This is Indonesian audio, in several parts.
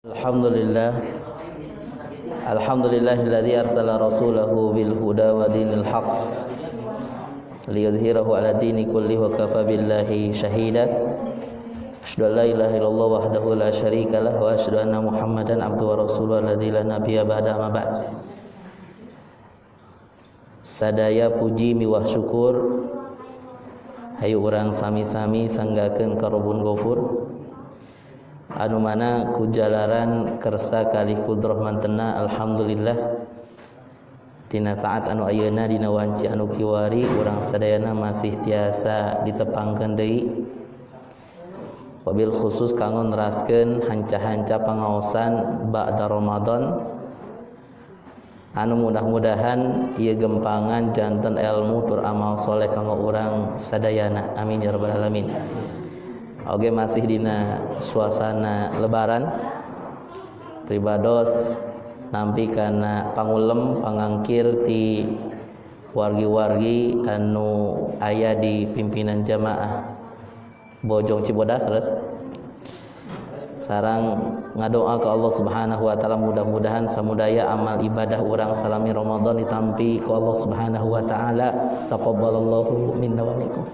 الحمد لله الحمد لله الذي أرسل رسوله بالهدى ودين الحق ليظهره على الدين كله وكفى بالله شهيدا أشهد أن لا إله إلا الله وحده لا شريك له وأشهد أن محمدا عبده ورسوله الذي لا نبي بعد ما بعد. سدايا puji miwah syukur. Hayu orang sami-sami sanggakeun ka Rabbun Ghafur anu mana kujalaran kersa kali kudrohman tena Alhamdulillah. Dina saat anu ayeuna dina wanci anu kiwari urang sadayana masih tiasa ditepangkeun deui. Wabil khusus kanggo neraskeun hanca-hanca pangaosan ba'da Ramadan. Anu mudah-mudahan ieu gempangan janten ilmu tur amal soleh kanggo urang sadayana. Amin ya rabbal alamin. Oke masih dina suasana lebaran. Pribados nampi karena pangulem pangangkir ti wargi-wargi anu ayah di pimpinan jamaah Bojong Cibodas terus. Sarang ngadoa ke Allah Subhanahu wa taala mudah-mudahan samudaya amal ibadah orang salami Ramadan ditampi ku Allah Subhanahu wa taala. Taqabbalallahu minna wa minkum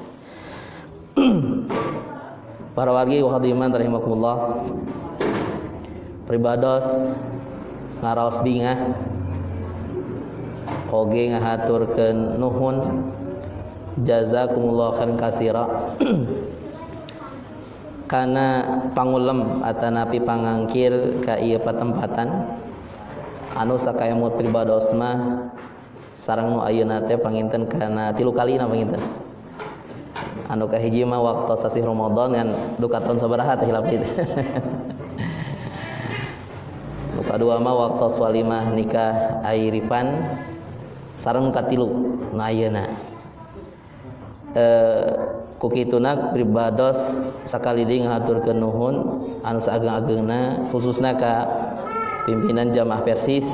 para wargi wa iman rahimakumullah. Pribados ngaraos bingah oge ngahaturkeun nuhun. Jazakumullah khairan katsira. Kana pangulem atanapi pangangkir ka ieu patempatan. Anu sakayamut pribados mah sarang nu ayeuna teh panginten kana tilu kalina panginten. Anu kahiji mah waktu sasih Ramadan yang duka tahun sabaraha teh hilap itu duka dua mah waktu swalimah nikah airipan sareng katilu na. Ayeuna eh kukituna pribados sakali deui ngahaturkeun nuhun anu saageng-agengna khususna ka pimpinan jamaah Persis.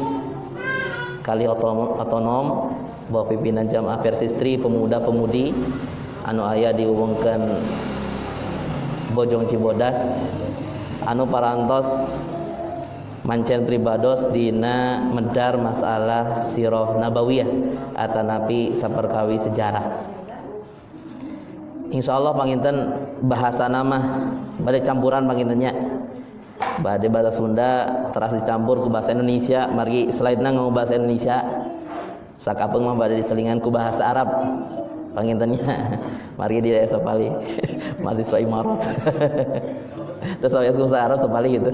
Kali otonom bahwa pimpinan jamaah Persis Tri pemuda-pemudi anu ayah diumumkan Bojong Cibodas. Anu parantos mancen pribados dina medar masalah siroh nabawiyah atanapi saperkawi sejarah. Insya Allah panginten bahasa nama pada campuran pangintennya. Pada bahasa Sunda teras dicampur ke bahasa Indonesia. Mari slide ngomong bahasa Indonesia. Sakapeng mah pada diselingan ku bahasa Arab pangintennya mari di desa Pali mahasiswa Imarat terus saya susah Arab sepali gitu.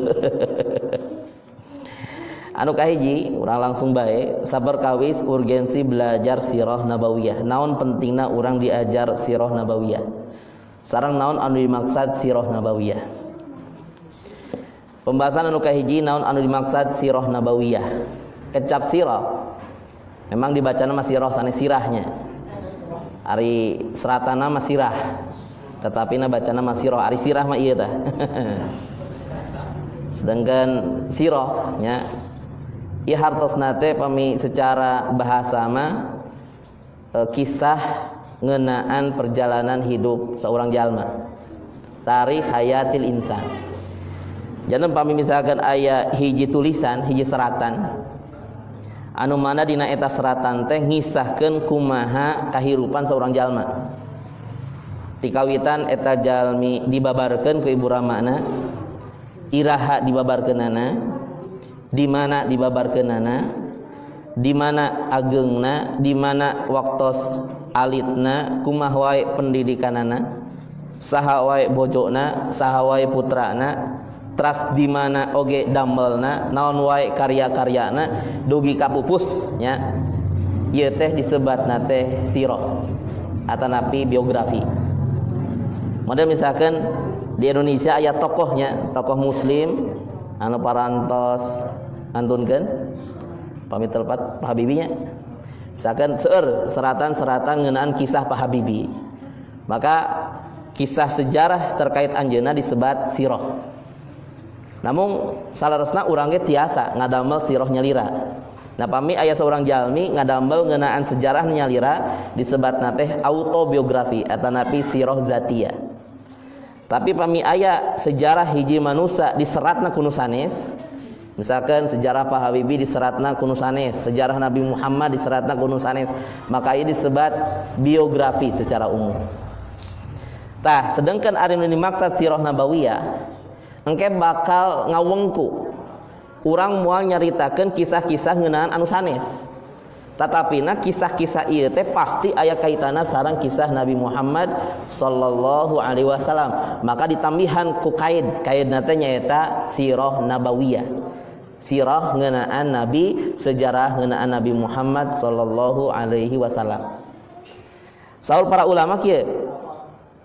Anu kahiji orang langsung baik. Sabar kawis urgensi belajar sirah nabawiyah. Naon pentingna orang diajar sirah nabawiyah? Sarang naon anu dimaksud sirah nabawiyah? Pembahasan anu kahiji naon anu dimaksud sirah nabawiyah? Kecap sirah. Memang dibaca nama sirah sana sirahnya Ari seratana masirah tetapi na baca nama sirah. Ari sirah mah iya tah. Sedangkan sirah nya ieu hartosna teh pami secara bahasa mah e, kisah ngeunaan perjalanan hidup seorang jalma tarikh hayatil insan. Jangan pami misalkan aya hiji tulisan hiji seratan anu mana dina eta seratan teh ngisahkeun kumaha kahirupan seorang jalma. Tikawitan eta jalmi dibabarkeun ku ibu ramana iraha dibabarkeunana di mana dibabarkeunana di mana ageungna di mana waktos alitna kumaha wae pendidikanana saha wae bojona saha wae putrana tras di mana oge damelna naon wae karya-karyana dugi kapupus nya. Ieu teh disebatna teh sirah atanapi biografi. Model misalkan di Indonesia aya tokohnya tokoh muslim anu parantos antunkeun pamit telepat Pak Habibinya misalkan seueur seratan-seratan ngeunaan kisah Pak Habibi maka kisah sejarah terkait anjeuna disebat sirah namun salaresna urangnya tiasa ngadamel siroh nyalira. Nah pami ayah seorang jalmi ngadamel ngenaan sejarah nyalira disebat teh autobiografi atau napi siroh zatia. Tapi pami ayat sejarah hiji manusia diseratna kuno sanes misalkan sejarah Pak Habibie diseratna kuno sanes sejarah Nabi Muhammad diseratna kuno sanes maka ini disebut biografi secara umum. Tah sedangkan ari nu dimaksud sirah nabawiyah engke bakal ngawengku. Urang moal nyaritakeun kisah-kisah ngeunaan anu sanes. Tetapi na kisah-kisah ieu teh pasti aya kaitana sarang kisah Nabi Muhammad sallallahu alaihi wasallam. Maka ditambihan ku kaid. Kaidna teh nyaeta sirah nabawiyah. Sirah ngeunaan nabi sejarah ngeunaan Nabi Muhammad sallallahu alaihi wasallam. Saul para ulama kieu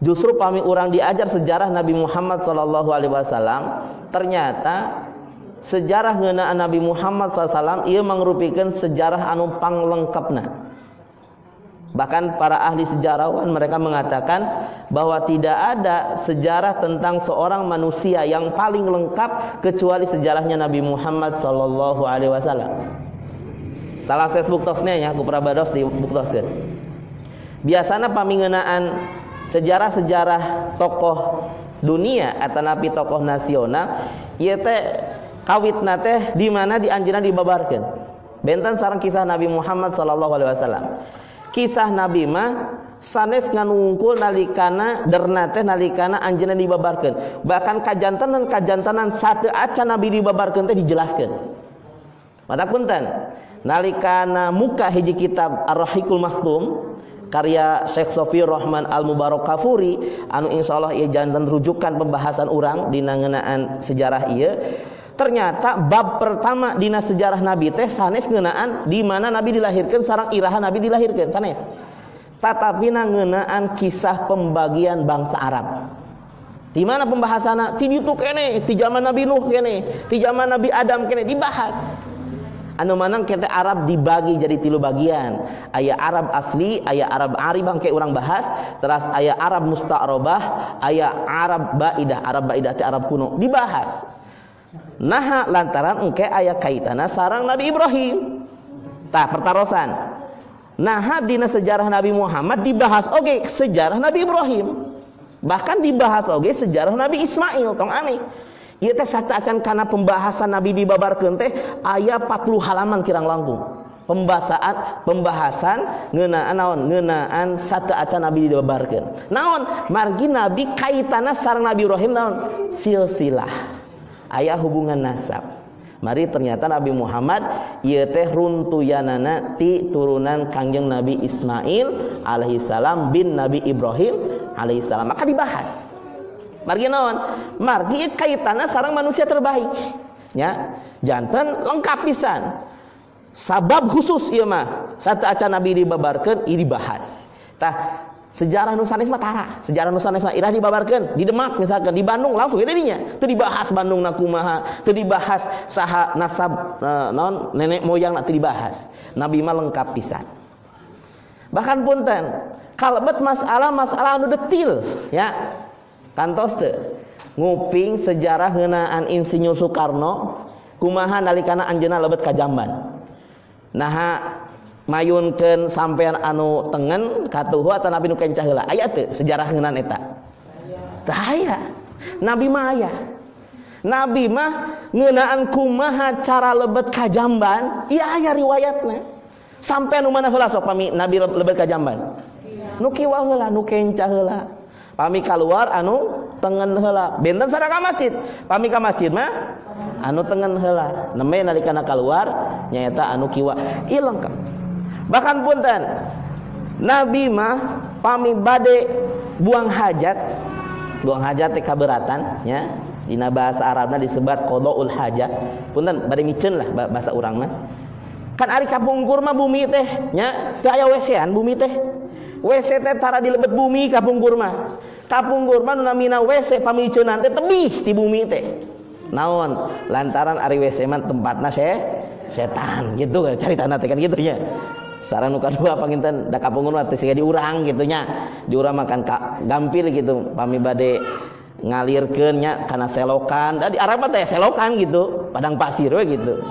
justru pami orang diajar sejarah Nabi Muhammad sallallahu alaihi wasallam ternyata sejarah ngeunaan Nabi Muhammad SAW ia mengrupikan sejarah anu panglengkapna bahkan para ahli sejarawan mereka mengatakan bahwa tidak ada sejarah tentang seorang manusia yang paling lengkap kecuali sejarahnya Nabi Muhammad sallallahu alaihi wasallam. Salah saya buktosnya ya, aku prabados di buktoskeun. Biasanya pamingenaan sejarah-sejarah tokoh dunia atau nabi tokoh nasional ieu teh kawit nate di mana di anjena dibabarkan benten sarang kisah Nabi Muhammad sallallahu alaihi wasallam. Kisah Nabi mah sanes nganungkul nalikana dernate nalikana anjena dibabarkan bahkan kajantanan kajantanan satu aca Nabi dibabarkan teh dijelaskan mata punten nalikana muka hiji kitab Ar-Rahikul Maktum karya Syekh Sofi Rahman Al Mubarak Kafuri anu insyaallah ia jantan rujukan pembahasan orang di nangenaan sejarah ia. Ternyata bab pertama dina sejarah Nabi teh sanes ngeunaan di mana Nabi dilahirkan sarang iraha Nabi dilahirkan sanes. Tetapi ngeunaan kisah pembagian bangsa Arab. Di mana pembahasannya? Ti ditu kene ti zaman Nabi Nuh kene ti zaman Nabi Adam kene dibahas anu manang kita Arab dibagi jadi tilu bagian ayah Arab asli ayah Arab aribang kayak orang bahas terus ayah Arab musta'robah ayah Arab baidah Arab baidah teh Arab kuno dibahas Nah lantaran engke ayat kaitana sarang Nabi Ibrahim. Tah pertarosan. Nah dina sejarah Nabi Muhammad dibahas oke okay, sejarah Nabi Ibrahim. Bahkan dibahas oke okay, sejarah Nabi Ismail. Tong aneh. Ieu teh acan kana pembahasan Nabi dibabarkeun teh aya 40 halaman kirang langkung. Pembahasan pembahasan ngeunaan naon? Ngeunaan satu acan Nabi dibabarkeun. Naon? Margi Nabi kaitana sareng Nabi Ibrahim naon? Silsilah. Ayah hubungan nasab. Mari ternyata Nabi Muhammad ieu teh runtuyanana ti turunan Kangjeng Nabi Ismail alaihi salam bin Nabi Ibrahim alaihi salam maka dibahas margi naon margi kaitanna sarang manusia terbaik nya jantan lengkap pisan sabab khusus ieu mah satu acan Nabi dibabarkeun ieu dibahas tah Sejarah Nusanes Matara, sejarah Nusanes irah dibabarkan di Demak misalkan di Bandung langsung ini dinya. Teu dibahas Bandung nakumaha, teu dibahas saha nasab uh, non nenek moyang teu dibahas. Nabi mah lengkap pisan. Bahkan punten kalebet masalah-masalah anu detil ya. Kantos teu nguping sejarah ngeunaan Insinyur Soekarno kumaha nalikana anjeunna lebet ka Jamban. Nah mayunkeun sampean anu tengen katuhu atau nabi nu kencah heula. Aya teu sejarah ngeunaan eta. Tah aya. Nabi mah aya. Nabi mah ngeunaan kumaha cara lebet ka jamban? Iya aya riwayatna. Sampai nu mana heula sok pami nabi lebet ka jamban? Nu kiwa heula nu kencah heula pami keluar anu tengen hela benten sarang masjid. Pami ka masjid mah anu tengen hela neme nalikana keluar nyata anu kiwa. Ilang lengkap. Bahkan punten nabi mah pami bade buang hajat. Buang hajat teh kaberatan ya dina bahasa Arabna disebut qadaul hajat. Punten bade micen lah bahasa urang mah. Kan ari kapungkur mah bumi teh nya. Teu aya wesean bumi teh. WC teh tara di lebet bumi kapungkur mah kapungkur mah nu namina WC pamiceunan teh tebih ti bumi teh. Naon? Lantaran ari WC mah tempatna se setan gitu cari tanah teh kan gitu nya. Sarang nuka dua panginten da kapungun mah teh diurang gitu nya. Diurang makan ka, gampil gitu pami bade ngalirkeun nya kana selokan. Da di Arab teh selokan gitu padang pasir we gitu.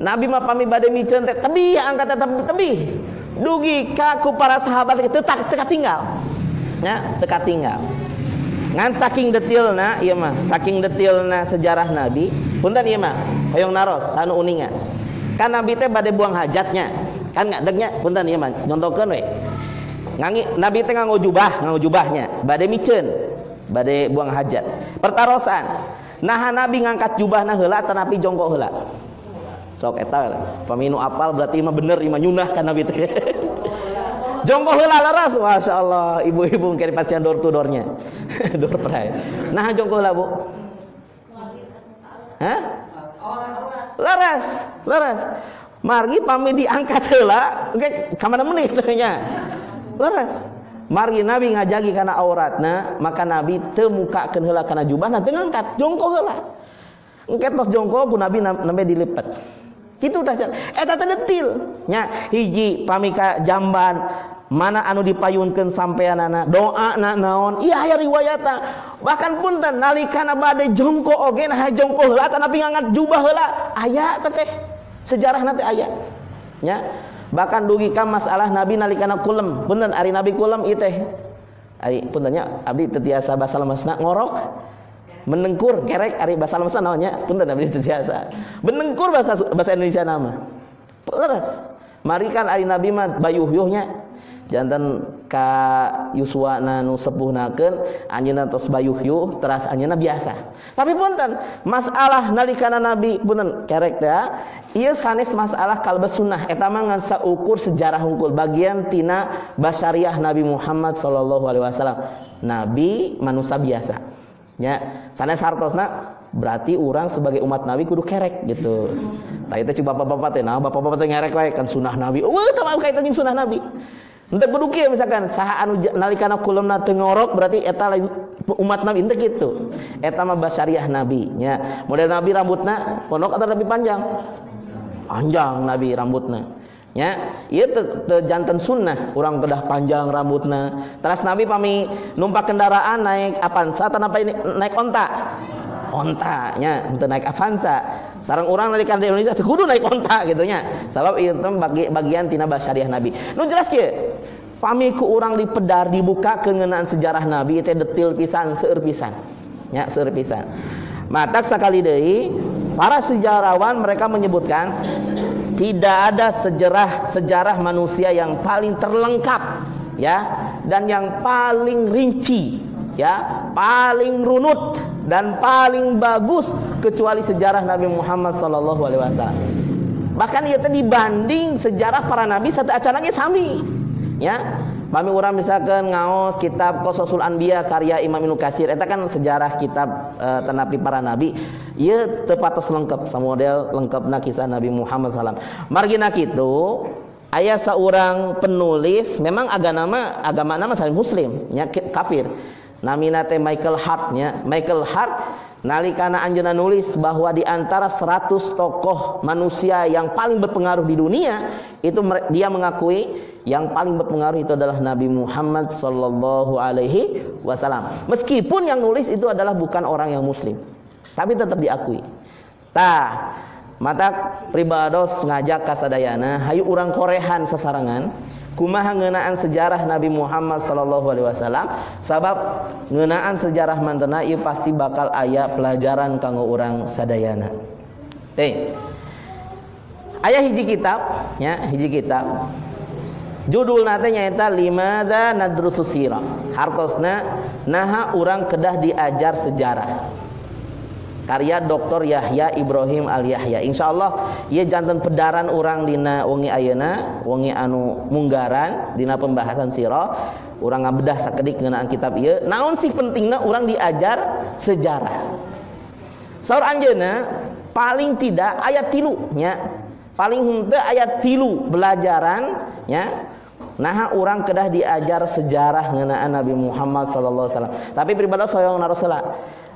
Nabi mah pami bade miceun teh tebih angkat tetep tebih dugi ka ku para sahabat itu tak teka tinggal. Nya teka tinggal. Ngan saking detailna iya mah saking detailna sejarah nabi punten iya mah hoyong naros sanu uninga. Kan nabi teh bade buang hajatnya kan nggak degnya punten iya mah nyontokeun we. Ngangi nabi teh nganggo jubah nganggo jubahnya bade micen bade buang hajat. Pertarosan nah nabi ngangkat jubahna heula atau nabi jongkok heula sok eta paminu apal berarti mah bener imah nyunah kan nabi teh. Jongkok heula laras Masya Allah ibu-ibu mungkin pasien door to doornya. Door pray nah jongkok heula bu. Hah? laras laras. Margi pami diangkat heula oke kamana meneh teh nya laras. Mari Nabi ngajagi karena auratna, maka Nabi temukakeun heula kana jubahna teu ngangkat, jongkok heula. Engket pas jongkok Nabi nembe dilipat. Kitu tah eta teh detil. Nya hiji pamika jamban. Mana anu dipayunkeun sampeanana doa na naon. Iya aya riwayatna bahkan punten nalikana bade jongkok oge nah jongkok heula Nabi ngangkat jubah heula. Aya teh sejarah nanti aya. Nya bahkan dugi ka masalah Nabi nalikana kulem. Punten ari Nabi kulem ieu teh. Ari puntennya abdi teu tiasa basa lemesna ngorok menengkur kerek ari basa lemesna naonnya punten abdi teu tiasa menengkur bahasa bahasa Indonesia nama. Leres mari kan ari Nabi mah bayuh-yuhnya. Jantan ka Yuswa nu sepuhnakeun tos bayuh-yuh teras anjeunna biasa. Tapi punten masalah nalikana Nabi punten kerek teh ieu sanes masalah kalbas sunnah. Eta mah ngan saukur sejarah hungkul. Bagian tina basariah Nabi Muhammad sallallahu alaihi wasallam. Nabi manusia biasa nya sanes hartosna berarti orang sebagai umat Nabi kudu kerek gitu. Nah itu coba bapak-bapak teh, nah bapak-bapak teh ngerek wae kan sunnah Nabi. Oh, tamam kaitan jeung sunnah Nabi. Untuk kudu kieu misalkan saha anu nalikana kulumna teu ngorok berarti eta lain umat Nabi ente gitu. Eta mah basyariah Nabi nya. Model Nabi rambutna pondok atau lebih panjang? Panjang Nabi rambutna. Ya, ieu teu janten sunnah urang kedah panjang rambutna. Teras Nabi pami numpak kendaraan naik Avanza atau apa ini naik onta? Onta nya, untuk naik Avanza. Sarang orang nalikan di Indonesia kudu naik onta gitu nya. Sebab itu bagi bagian tina syariah Nabi. Nu jelas kieu. Pami ku orang di pedar dibuka kengenaan sejarah Nabi itu detil pisan seueur pisan. Ya, seueur pisan. Matak sekali deui para sejarawan mereka menyebutkan tidak ada sejarah sejarah manusia yang paling terlengkap ya dan yang paling rinci ya paling runut dan paling bagus kecuali sejarah Nabi Muhammad sallallahu alaihi wasallam. Bahkan ia dibanding sejarah para nabi satu acara sami. Ya, Mami orang misalkan ngaos kitab Qososul Anbiya karya Imam Ibnu Katsir eta kan sejarah kitab e, tenapi para nabi. Ieu teu patos lengkap sama model lengkapna kisah Nabi Muhammad sallam. Margina kitu ayah seorang penulis memang agama agama nama muslim ya kafir namina teh Michael Hart nya Michael Hart nalikana anjeunna nulis bahwa di antara 100 tokoh manusia yang paling berpengaruh di dunia itu dia mengakui yang paling berpengaruh itu adalah Nabi Muhammad sallallahu alaihi wasallam. Meskipun yang nulis itu adalah bukan orang yang muslim tapi tetap diakui. Tah mata pribados ngajak kasadayana Hayu urang korehan sesarangan kumaha ngenaan sejarah Nabi Muhammad Shallallahu Alaihi Wasallam? Sabab ngenaan sejarah mantena ieu pasti bakal ayah pelajaran kanggo urang sadayana. Teh. Ayah hiji kitab ya hiji kitab. Judul nate nyaeta limada nadrusus sirah. Hartosna naha urang kedah diajar sejarah. Karya Dr. Yahya Ibrahim Al Yahya. Insya Allah ia jantan pedaran orang dina wengi ayana wengi anu munggaran dina pembahasan siro orang ngabedah sakedik ngenaan kitab iya naon sih pentingnya orang diajar sejarah? Saur anjena paling tidak ayat tilu nya paling hente ayat tilu belajaran ya. Nah orang kedah diajar sejarah ngenaan Nabi Muhammad sallallahu alaihi wasallam. Tapi pribadi soyong narosela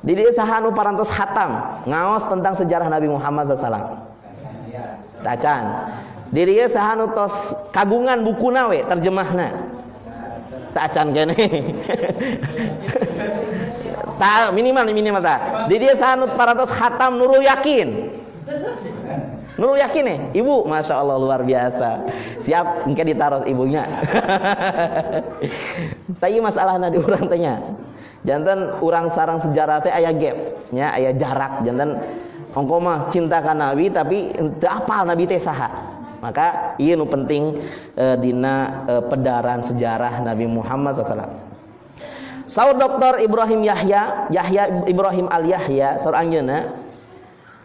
di dia sahanu parantos hatam ngaos tentang sejarah Nabi Muhammad SAW tacan di dia sahanu tos kagungan buku nawe terjemahna tacan kene. Tak minimal minimal tak di dia sahanu parantos hatam nurul yakin. Nurul yakin nih, ibu, masya Allah luar biasa. Siap, mungkin ditaruh ibunya. Tapi masalah nadi orang tanya, jantan orang sarang sejarah teh ayah gap nya ayah jarak. Jantan ongko mah cintakan nabi tapi teu apal nabi teh saha? Maka iya nu penting e, dina e, pedaran sejarah Nabi Muhammad SAW Saur Dr. Ibrahim Yahya Yahya Ibrahim Al Yahya saur anjeuna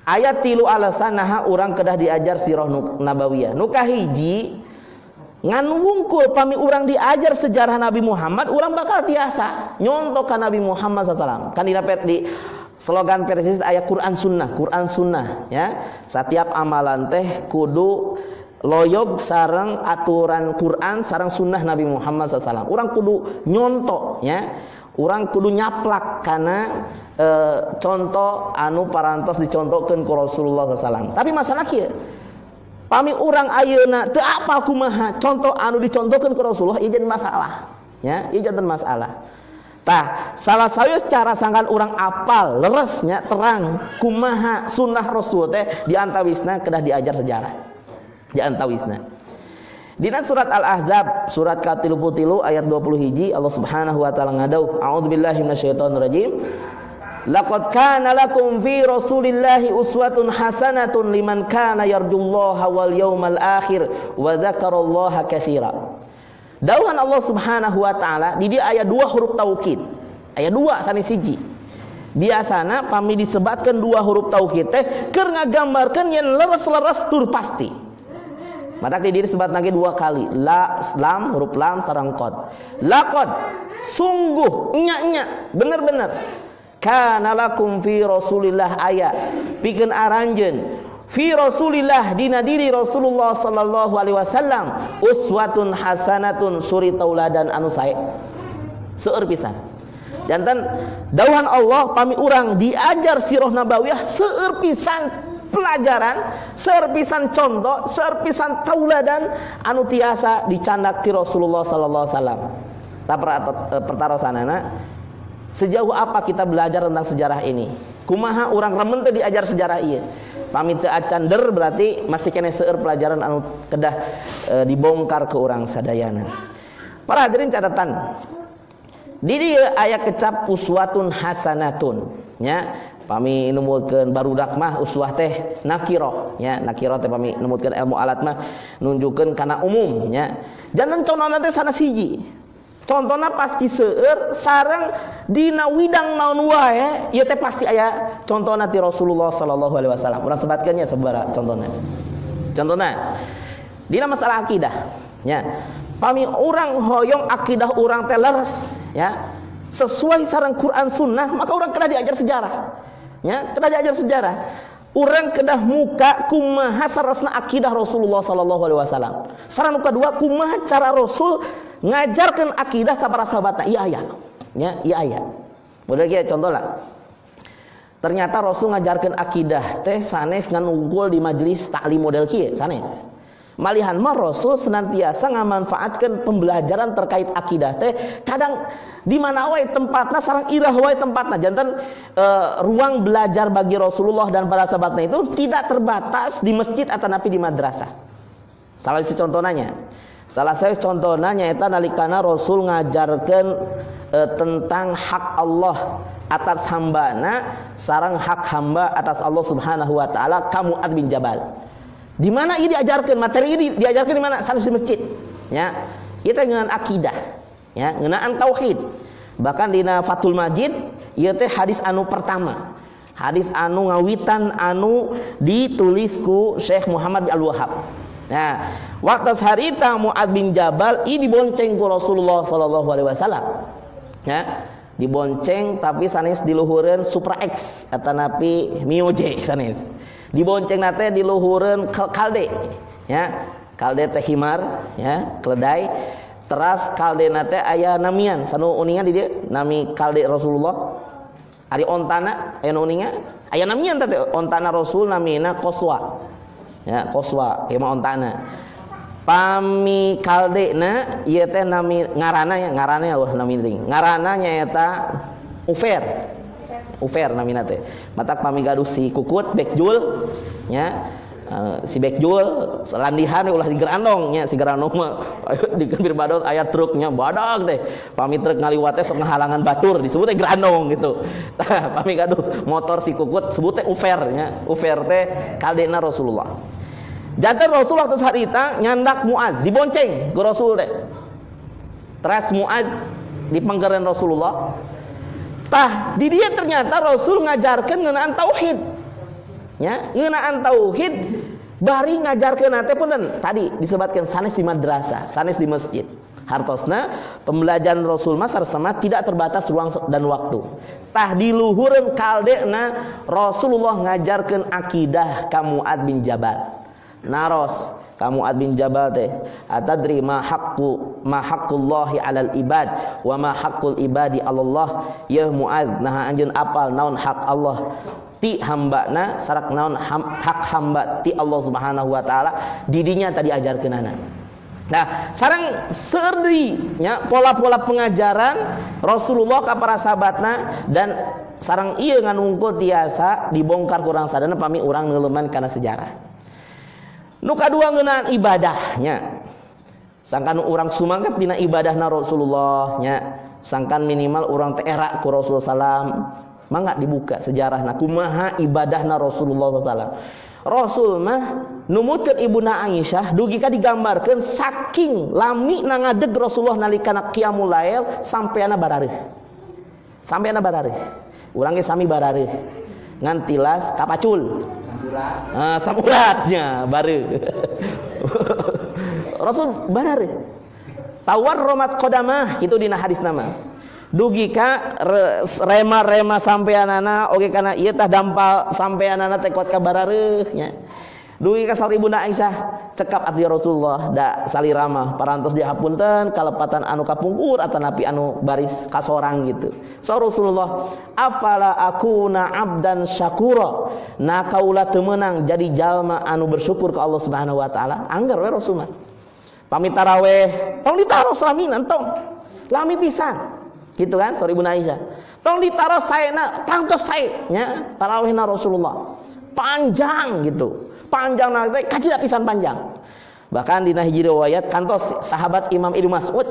ayat tilu alasan naha orang kedah diajar sirah nabawiyah. Nu kahiji ngan wungkul pami orang diajar sejarah Nabi Muhammad orang bakal tiasa. Nyontok ke Nabi Muhammad SAW kan di di slogan persis ayat Quran Sunnah Quran Sunnah ya. Setiap amalan teh kudu loyog sarang aturan Quran sarang Sunnah Nabi Muhammad SAW orang kudu nyontok ya. Orang kudu nyaplak karena e, contoh anu parantos dicontohkan ke Rasulullah SAW tapi masalah kia pami orang ayeuna teu apal kumaha? Contoh anu dicontohkan ke Rasulullah ieu masalah. Ya ieu masalah. Tah salah saya cara sangkan orang apal leresnya terang kumaha sunnah Rasul teh di antawisna kedah diajar sejarah. Di antawisna Dina surat Al-Ahzab surat ke-33 ayat 20 hiji Allah Subhanahu wa taala ngadau a'udzubillahi minasyaitonir rajim Laqad kana lakum fi Rasulillahi uswatun hasanatun liman kana yarjullaha wal yawmal akhir wa dzakarallaha katsira. Dauhan Allah Subhanahu wa taala di dia ayat 2 huruf taukid. Ayat 2 sani siji. Biasana pami disebatkan dua huruf taukid teh keur ngagambarkeun yen leres-leres tur pasti. Mata di diri sebat lagi dua kali. La lam huruf lam sarang qad. Laqad sungguh nya-nya bener-bener kana lakum fi rasulillah ayat pikeun aranjeun fi rasulillah dina diri Rasulullah sallallahu alaihi wasallam uswatun hasanatun suri tauladan anu sae. Seueur pisan. Jantan dauhan Allah pami urang diajar sirah nabawiyah seueur pisan pelajaran seueur pisan contoh seueur pisan tauladan anu tiasa dicandak ti Rasulullah sallallahu alaihi wasallam. Ta pertarosanana Sejauh apa kita belajar tentang sejarah ini? Kumaha orang remen teh diajar sejarah iya. Pamit acander berarti masih kena seueur pelajaran anu kedah e, dibongkar ke orang sadayana. Para hadirin catatan. Di dia ayat kecap uswatun hasanatun nya pami numutkeun barudak mah uswah teh nakiro nya nakiro teh pami numutkeun ilmu alat mah nunjukkeun kana umum nya jangan contohna teh sana siji contohnya pasti seueur sarang dina widang naon wae ieu teh pasti aya contohna ti Rasulullah sallallahu alaihi wasallam. Urang sebatkeun nya sabaraha contohna. Contohna dina masalah akidah nya. Pami urang hoyong akidah urang teh leres ya. Sesuai sarang Quran sunnah maka orang kena diajar sejarah ya kena diajar sejarah orang kedah muka kumaha sarasna akidah Rasulullah sallallahu alaihi wasallam. Sarang kedua kumaha cara Rasul ngajarkan akidah kepada sahabatnya iya iya ya iya iya Boleh ya contoh lah. Ternyata Rasul ngajarkan akidah teh sanes ngan unggul di majelis taklim model kia sanes malihan mah Rasul senantiasa ngamanfaatkan pembelajaran terkait akidah teh. Kadang di mana wae tempatnya sarang irah wae tempatnya jantan e, ruang belajar bagi Rasulullah dan para sahabatnya itu tidak terbatas di masjid atau napi di madrasah. Salah satu contohnya. Salah saya contohnya nyata nalikana Rasul ngajarkan e, tentang hak Allah atas hambana sarang hak hamba atas Allah Subhanahu wa taala kamu ad bin Jabal. Di mana ini diajarkan materi ini diajarkan di mana? Salah di masjid. Ya. Kita dengan akidah, ya, ngeunaan tauhid. Bahkan di Fatul Majid ieu teh hadis anu pertama. Hadis anu ngawitan anu ditulisku Syekh Muhammad Al Wahab. Nah, waktu harita Muad bin Jabal ini dibonceng ku Rasulullah sallallahu alaihi wasallam. Ya, dibonceng tapi sanes diluhureun Supra X atau napi Mio J sanes. dibonceng nate diluhurun kalde ya. Kalde teh himar ya keledai. Teras kalde nate ayah namian. Sanu uningan di dia nami kalde Rasulullah. Ari ontana aya uningan. Ayah namian teh ontana Rasul namina koswa. Ya koswa kema ontana. Pami kaldena ieu teh nami ngarana ya ngarana ya Allah nami ting ngarananya eta Ufer ufer namina teh matak pami gaduh si kukut bekjul nya Uh, si Bekjul landihan ulah di gerandong nya si gerandong mah di kebir bados aya truknya badak teh. Pami truk ngaliwat teh batur disebut teh gerandong gitu. Pami gaduh motor si kukut sebut teh ufer nya. Ufer teh kaldena Rasulullah. Jantan Rasul waktu sarita nyandak Muad dibonceng ke Rasul teh. Teras Muad di Rasulullah tah di dia ternyata Rasul ngajarkan ngenaan tauhid. Ya ngenaan tauhid bari ngajarkan nate pun tadi disebutkan sanes di madrasah sanes di masjid. Hartosna pembelajaran Rasul Masar sama tidak terbatas ruang dan waktu. Tah di luhureun kaldena Rasulullah ngajarkan akidah kamu ad bin Jabal. Naros kamu ad bin Jabal teh atadri ma haqqu ma haqqullahi alal ibad wa ma haqqul ibadi Allah ya Muad nah anjeun apal naon hak Allah? Ti hambana sarak naon ham, hak hamba ti Allah Subhanahu wa taala? Didinya tadi ajarkeun anak Nah, sarang serdinya pola-pola pengajaran Rasulullah ke para sahabatna dan sarang iya ngan unggul tiasa dibongkar kurang sadana pami orang ngeleman karena sejarah. Nu kadua ngeunaan ibadahnya. Sangkan orang sumangkat dina ibadahna Rasulullah nya. Sangkan minimal orang teh era ku Rasulullah salam. Mangga dibuka sejarah na kumaha ibadahna Rasulullah SAW Rasul mah numutkeun ibuna Aisyah dugi ka digambarkeun saking lami na ngadeg Rasulullah nalikana qiyamul lail sampai ana barareuh. Sampai barareuh. Urang ge sami barareuh. Ngan tilas kapacul Nah, samuratnya baru. Rasul barareuh tawar romat kodamah itu dina hadis nama. Dugi ka rema-rema sampai anak oke karena iya tah dampal sampai anak teh kuat kabarareuh nya dugi ka ibunda Aisyah. Cekap atuh Rasulullah da salirama parantos dihapunten kalepatan anu kapungkur atau napi anu baris kasorang gitu. So Rasulullah afala akuna abdan syakura? Na kaula teu meunang jadi jalma anu bersyukur ke Allah Subhanahu wa taala. Anggar we Rasulullah pamit taraweh. Tong ditaruh selaminan tong. Lami pisan. Gitu kan sorry Ibu Aisyah. Tolong ditaruh saya nak tangkos saya nya tarawihna Rasulullah. Panjang gitu panjang nanti kaji lapisan panjang. Bahkan di hiji riwayat kantos sahabat Imam Ibnu Mas'ud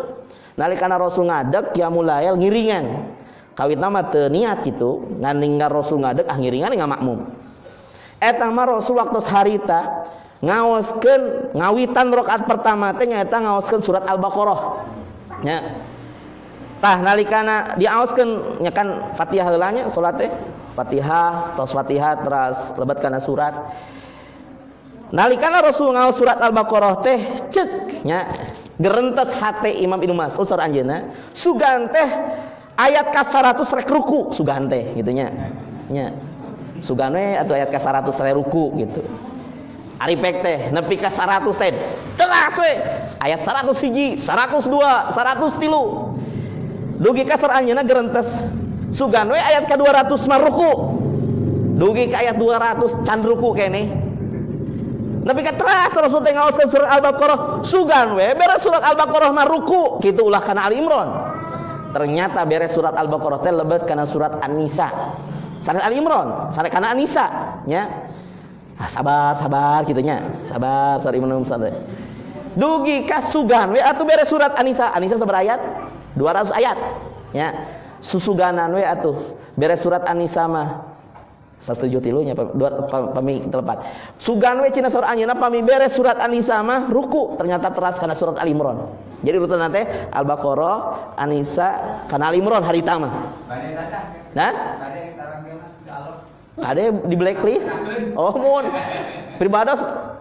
nalikana Rasul ngadeg ya mulail ngiringan. Kawit nama teu niat gitu ngan ninggal Rasul ngadeg ah ngiringan nggak makmum. Eta mah Rasul waktu harita ngaoskeun ngawitan rakaat pertama teh nyaeta ngaoskeun surat Al-Baqarah. Nya tah nalikana diaoskeun nya kan Fatihah heulanya salat teh Fatihah tos Fatihah teras lebat kana surat nalikana Rasul ngaos surat Al-Baqarah teh ceuk nya gerentes hate Imam Ibnu Mas'ud sor anjeunna sugan teh ayat ka 100 rek ruku sugan teh gitu nya. Nya sugan we atuh ayat ka 100 rek ruku gitu. Aripek teh nepi ka 100 teh telas we ayat 100 hiji 102 100 tilu. Dugi kasar anjeuna gerentes sugan we ayat ke 200 maruku dugi ke ayat 200 can ruku kene Nabi ka teras Rasul ngaoskeun surat Al-Baqarah. Sugan we. Beres surat Al-Baqarah mah ruku. Kitu ulah kana Ali Imran. Ternyata beres surat Al-Baqarah teh lebet kana surat An-Nisa. Sanes Ali Imran sanes kana An-Nisa nya. Ah, sabar sabar kitu nya. Sabar sabar Imam Musa dugi ka sugan we. Atuh beres surat An-Nisa. An-Nisa sabar ayat? 200 ayat ya susuganan we atuh. Beres surat An-Nisa mah satuju tilunya dua pami telepat sugan we cina surat anjeuna pami beres surat An-Nisa mah ruku. Ternyata teras karena surat Al Imran. Jadi urutan nanti Al-Baqarah An-Nisa kana Al Imran hari tama nah kade di blacklist? Oh mun. Pribados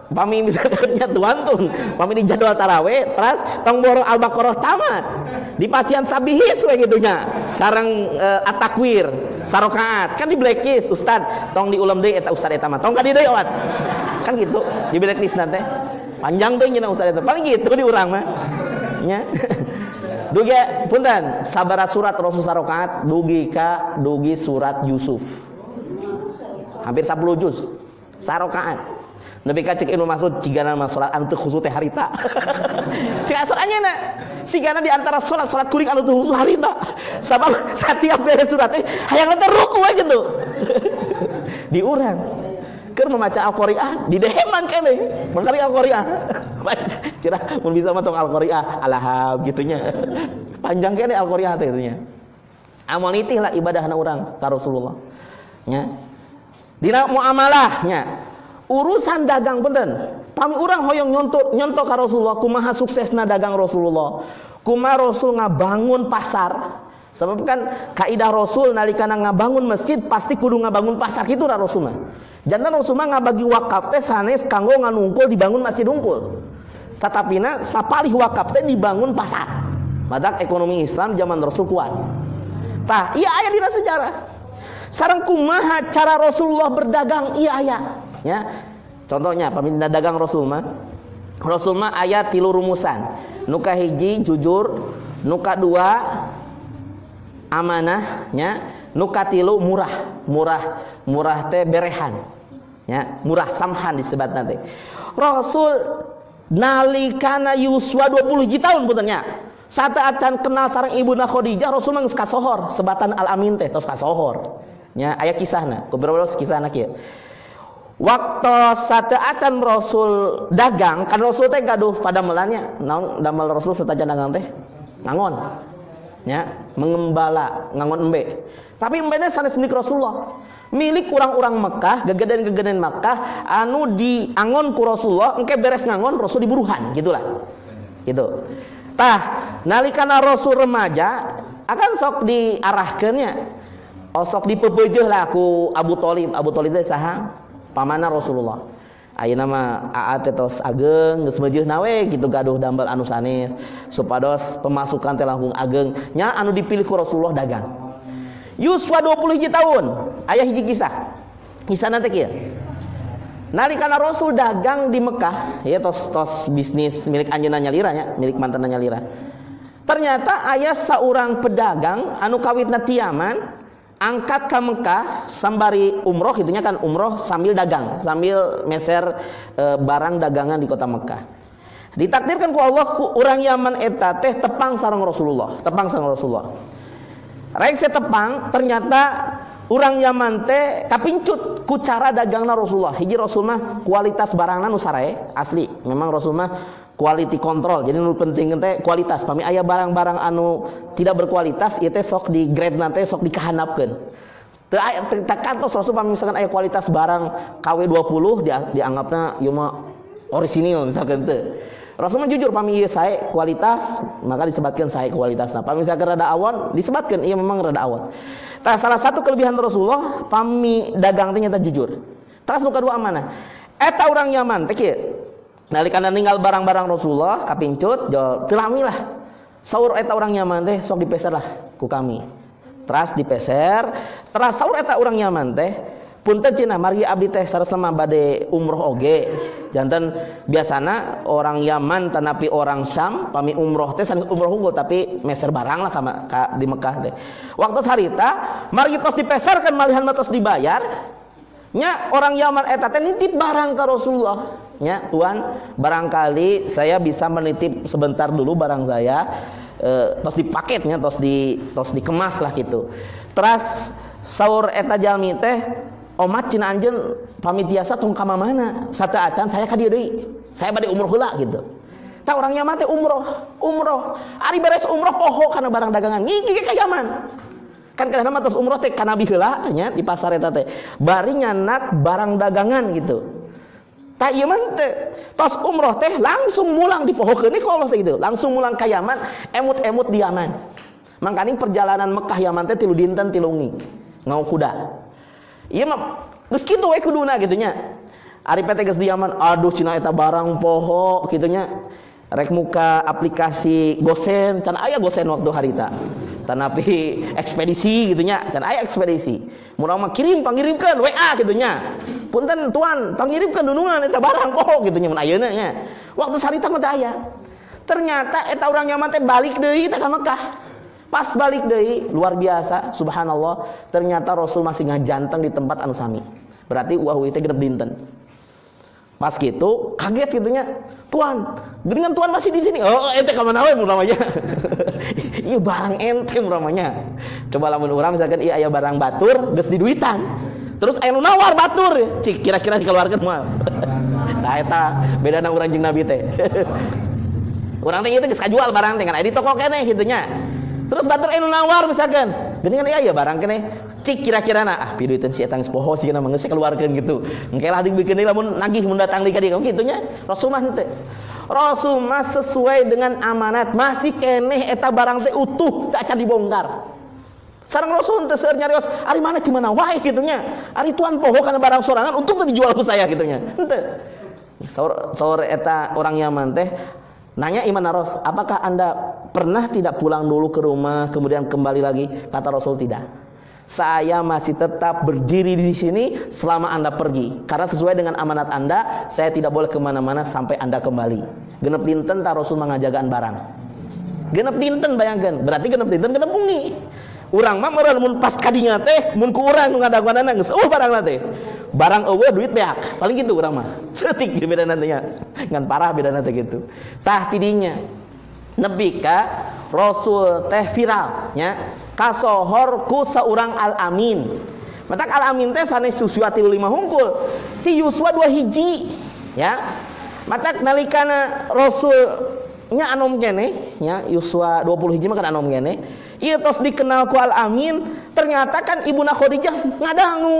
pami tuan tuh pami di jadwal taraweh terus tong borong al-baqarah tamat. Di pasien sabihis we gitunya. Sarang uh, atakwir sarokaat. Kan di blacklist ustad. Tong di ulam deui eta ustad eta mah. Tong ka di deui kan gitu di blacklist nanti panjang tuh nya ustad eta. Paling gitu di urang mah. Nya. Dugi punten. Sabara surat rasul sarokaat dugi ka dugi surat Yusuf hampir 10 juz sarokaat Nabi kacik Ibnu Mas'ud cigana mah salat anu teu khusus teh harita. Cik asal anyana. Sigana di antara salat-salat kuring anu teu khusus harita. Sabab setiap beres surat teh hayang teh ruku we gitu. Di urang. keur membaca Al-Qari'ah di deheman kene mangkali Al-Qari'ah cerah mun bisa mah tong Al-Qari'ah alahab gitunya panjang kene Al-Qari'ah teh nya amal nitih lah ibadahna urang ka Rasulullah dina muamalahnya urusan dagang punten pami urang hoyong nyontok nyontok ka Rasulullah kumaha suksesna dagang Rasulullah kumaha Rasul ngabangun pasar Sebab kan kaidah Rasul nalikana ngabangun masjid pasti kudu ngabangun pasar itu lah Rasul mah. Jantan Rasul mah ngabagi wakaf teh sanes kanggo nganungkul dibangun masjid unggul. Tatapina sapalih wakaf teh dibangun pasar. Madak ekonomi Islam zaman Rasul kuat. Tah, iya aya dina sejarah. Sarang kumaha cara Rasulullah berdagang? Iya aya. Ya. Contohnya paminta dagang Rasul mah. Rasul mah aya tilu rumusan. Nuka hiji jujur, nuka dua amanahnya nukatilu murah. Murah murah teh berehan. Ya. Murah samhan disebut nanti. Rasul nalikana Yuswa 20 juta tahun puternya saat acan kenal sarang ibu Khadijah Rasul mah kasohor. Sebatan al amin teh tos kasohor ya ayat kisahna kuberapa kisahna kieu waktu satu acan Rasul dagang kan Rasul teh gaduh pada melanya naon damel Rasul setajan dagang teh? Nangon. Ya mengembala ngangon embe. Tapi embe sanes milik Rasulullah. Milik orang-orang Mekah gegeden-gegeden Mekah anu di angon ku Rasulullah engke beres ngangon Rasul diburuhan gitulah. Gitu. Tah nalikana Rasul remaja akan sok diarahkannya oh sok dipepejeh lah ku Abu Talib. Abu Talib teh saha pamana Rasulullah. Ayo nama aat tos ageng geus nawe gitu gaduh dambal anu sanes. Supados pemasukan teh ageng. Nya anu dipilih ku Rasulullah dagang. Yuswa 20 hiji tahun. Ayah hiji kisah. Kisah nanti kieu. Nalikana Rasul dagang di Mekah ya tos tos bisnis milik anjeunna nyalira nya milik mantan nyalira ternyata ayah seorang pedagang anu kawitna tiaman angkat ke Mekah sambari umroh itunya kan umroh sambil dagang sambil meser e, barang dagangan di kota Mekah. Ditakdirkan ku Allah ku orang Yaman eta teh tepang sarang Rasulullah tepang sarang Rasulullah. Rek tepang ternyata orang Yaman teh kapincut ku cara dagangna Rasulullah. Hiji Rasulullah kualitas barangna nu asli. Memang Rasulullah quality control. Jadi nu penting teh kualitas. Pami ayah barang-barang anu tidak berkualitas ieu teh sok di grade nanti sok dikahanapkeun. Teu aya kantos rasul pami misalkan ayah kualitas barang KW20 dia dianggapna ieu mah orisinil misalkan teu Rasul mah jujur pami ieu sae kualitas maka disebutkan sae kualitas nah pami misalkan rada awon disebutkan iya memang rada awon. Nah, salah satu kelebihan Rasulullah pami dagang teh nyata jujur. Terus nu kedua mana eta orang nyaman teh nalikana ninggal barang-barang Rasulullah kapincut jo telami lah. Sahur eta orang nyaman teh sok dipeser lah ku kami. Teras dipeser teras sahur eta orang nyaman teh punten cina margi abdi teh sarasama bade umroh oge. Jantan biasana orang Yaman tanapi orang Syam pami umroh teh sanes umroh unggul tapi meser barang lah kama, ka, di Mekah teh. Waktu sarita margi tos dipeserkan malihan tos dibayar nya orang Yaman eta teh nitip barang ke Rasulullah ya tuan barangkali saya bisa menitip sebentar dulu barang saya e, tos dipaketnya tos di tos dikemas lah gitu. Terus sahur eta jalmi teh omat cina anjen pamitiasa tung kama mana satu acan saya kadiri saya bade umroh hula gitu. Tak orangnya mati umroh umroh. Ari beres umroh poho karena barang dagangan. Ngiki ke Yaman kan karena terus umroh teh kana bihela nya di pasar eta teh. Bari nyanak barang dagangan gitu tak iya mante tos umroh teh langsung mulang di pohon ini kalau itu langsung mulang ke Yaman emut-emut di Yaman. Makanya perjalanan Mekah Yaman teh tilu dinten tilungi ngau kuda. Iya mah geus kitu we kuduna gitunya ari PT di Yaman aduh cina eta barang poho gitunya rek muka aplikasi gosen can aya gosen waktu harita tanapi ekspedisi gitunya. Can aya ekspedisi. Murah mah kirim pangirimkan WA gitunya. Punten tuan pangirimkan dunungan eta barang oh gitu nyaman ayeuna nya waktu sarita mah aya ternyata eta urang nyaman teh balik deui teh ka Mekah. Pas balik deui luar biasa subhanallah ternyata Rasul masih ngajanteng di tempat anu sami. Berarti uah teh genep dinten pas gitu kaget gitunya. Tuan dengan tuan masih di sini. Oh ente ke mana we namanya. Iya barang ente namanya. Coba lamun urang misalkan iya aya barang batur geus diduitan. Terus anu nawar batur. Cik kira-kira dikeluarkan mah. Tah eta beda na urang jeung nabi teh. Urang teh itu geus kajual barang teh kan. Di toko keneh gitunya. Terus batur anu nawar misalkan. Geuningan iya ya barang keneh cik kira-kira na ah pidu si etang sepoho sih nama geus keluarkan gitu. Engke lah dibikin lamun nagih mun datang di ka dieu kitunya rasulullah teh Rasulullah sesuai dengan amanat. Masih keneh eta barang teh utuh tak acan dibongkar. Sarang Rasul teh seueur nyarios ari mana cimana wae gitunya. Ari tuan poho kana barang sorangan untuk teh dijual ku saya gitunya. Henteu saur saur eta orang Yaman teh nanya Iman Ros apakah anda pernah tidak pulang dulu ke rumah kemudian kembali lagi? Kata Rasul tidak saya masih tetap berdiri di sini selama anda pergi. Karena sesuai dengan amanat anda saya tidak boleh ke mana-mana sampai anda kembali. Genep dinten tak rasul mengajagaan barang. Genep dinten bayangkan. Berarti genep dinten genep bungi orang mah orang mun pas kadinya teh mun ku urang ngadaguanana geus oh barang teh. Barang eueuh duit beak. Paling gitu orang mah. Cetik di beda nantinya. Ngan parah beda nanti gitu. Tah tidinya. Nebi ka rasul teh viral nya kasohor ku seorang al amin matak al amin teh sanes Yuswa tilu lima hungkul. Ti Yuswa dua hiji ya. Matak nalikana rasul nya anom kene ya. Yuswa 20 hiji mah kan anom kene ieu tos dikenal ku al amin ternyata kan ibuna Khadijah ngadangu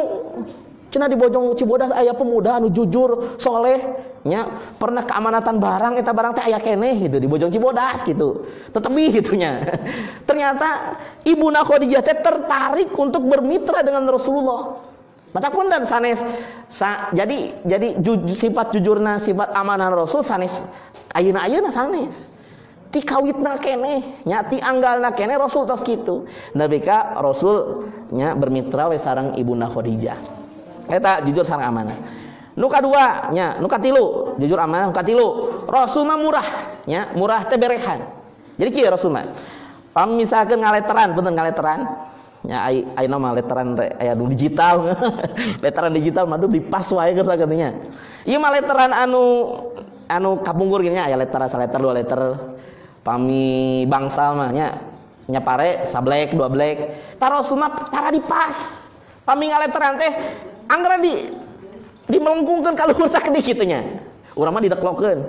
Cina di Bojong Cibodas ayah pemuda anu jujur, soleh, nya pernah keamanatan barang, eta barang teh ayah keneh gitu di Bojong Cibodas gitu. Tetapi gitunya. Ternyata ibu Khadijah teh tertarik untuk bermitra dengan Rasulullah. Mata pun dan sanes sa, jadi jadi ju, sifat jujurna sifat amanah Rasul sanes ayeuna ayeuna sanes ti kawitna kene nya ti anggalna kene Rasul tos kitu nabi ka Rasul nya bermitra we sareng ibunda Khadijah eta jujur sarang amanah nuka dua nya. Nuka tilu. Jujur amanah nuka tilu. Rasul mah murah nya. Murah teh berehan. Jadi kieu rasul mah. Pam misalkan ngaleteran punten ngaleteran. Nya ai ai nama letteran teh aya digital. Letteran digital mah di pas wae geus katanya ieu mah letteran anu anu kapungkur gini aya letteran saletter dua letter. Pami bangsal mah nya. Nya pare sablek dua black. Tarosul mah tara di pas pami ngaleteran teh anggaran di dimelengkungkan kalau rusak di kitunya urang mah dideklokeun.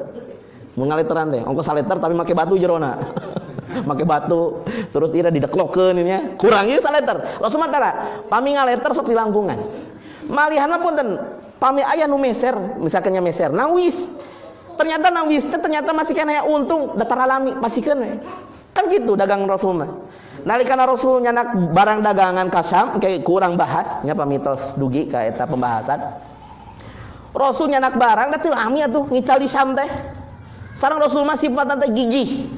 Mun ngaliteran teh. Ongkos saliter tapi make batu jerona. Make batu. Terus ira dideklokeun ini ya kurang ieu saliter langsung matara pami ngaleter sok dilangkungan. Malihan mah punten pami aya nu meser misalkan nya meser nawis ternyata nawis teh ternyata masih kena untung datar alami masih kena kan gitu dagang rasul mah. Nalikana Rasul nyanak barang dagangan kasam kayak kurang bahas nya pamitos dugi ka eta pembahasan Rasul nyanak barang da teu lami atuh ngical di Sam teh sareng Rasul mah sifat teh gigih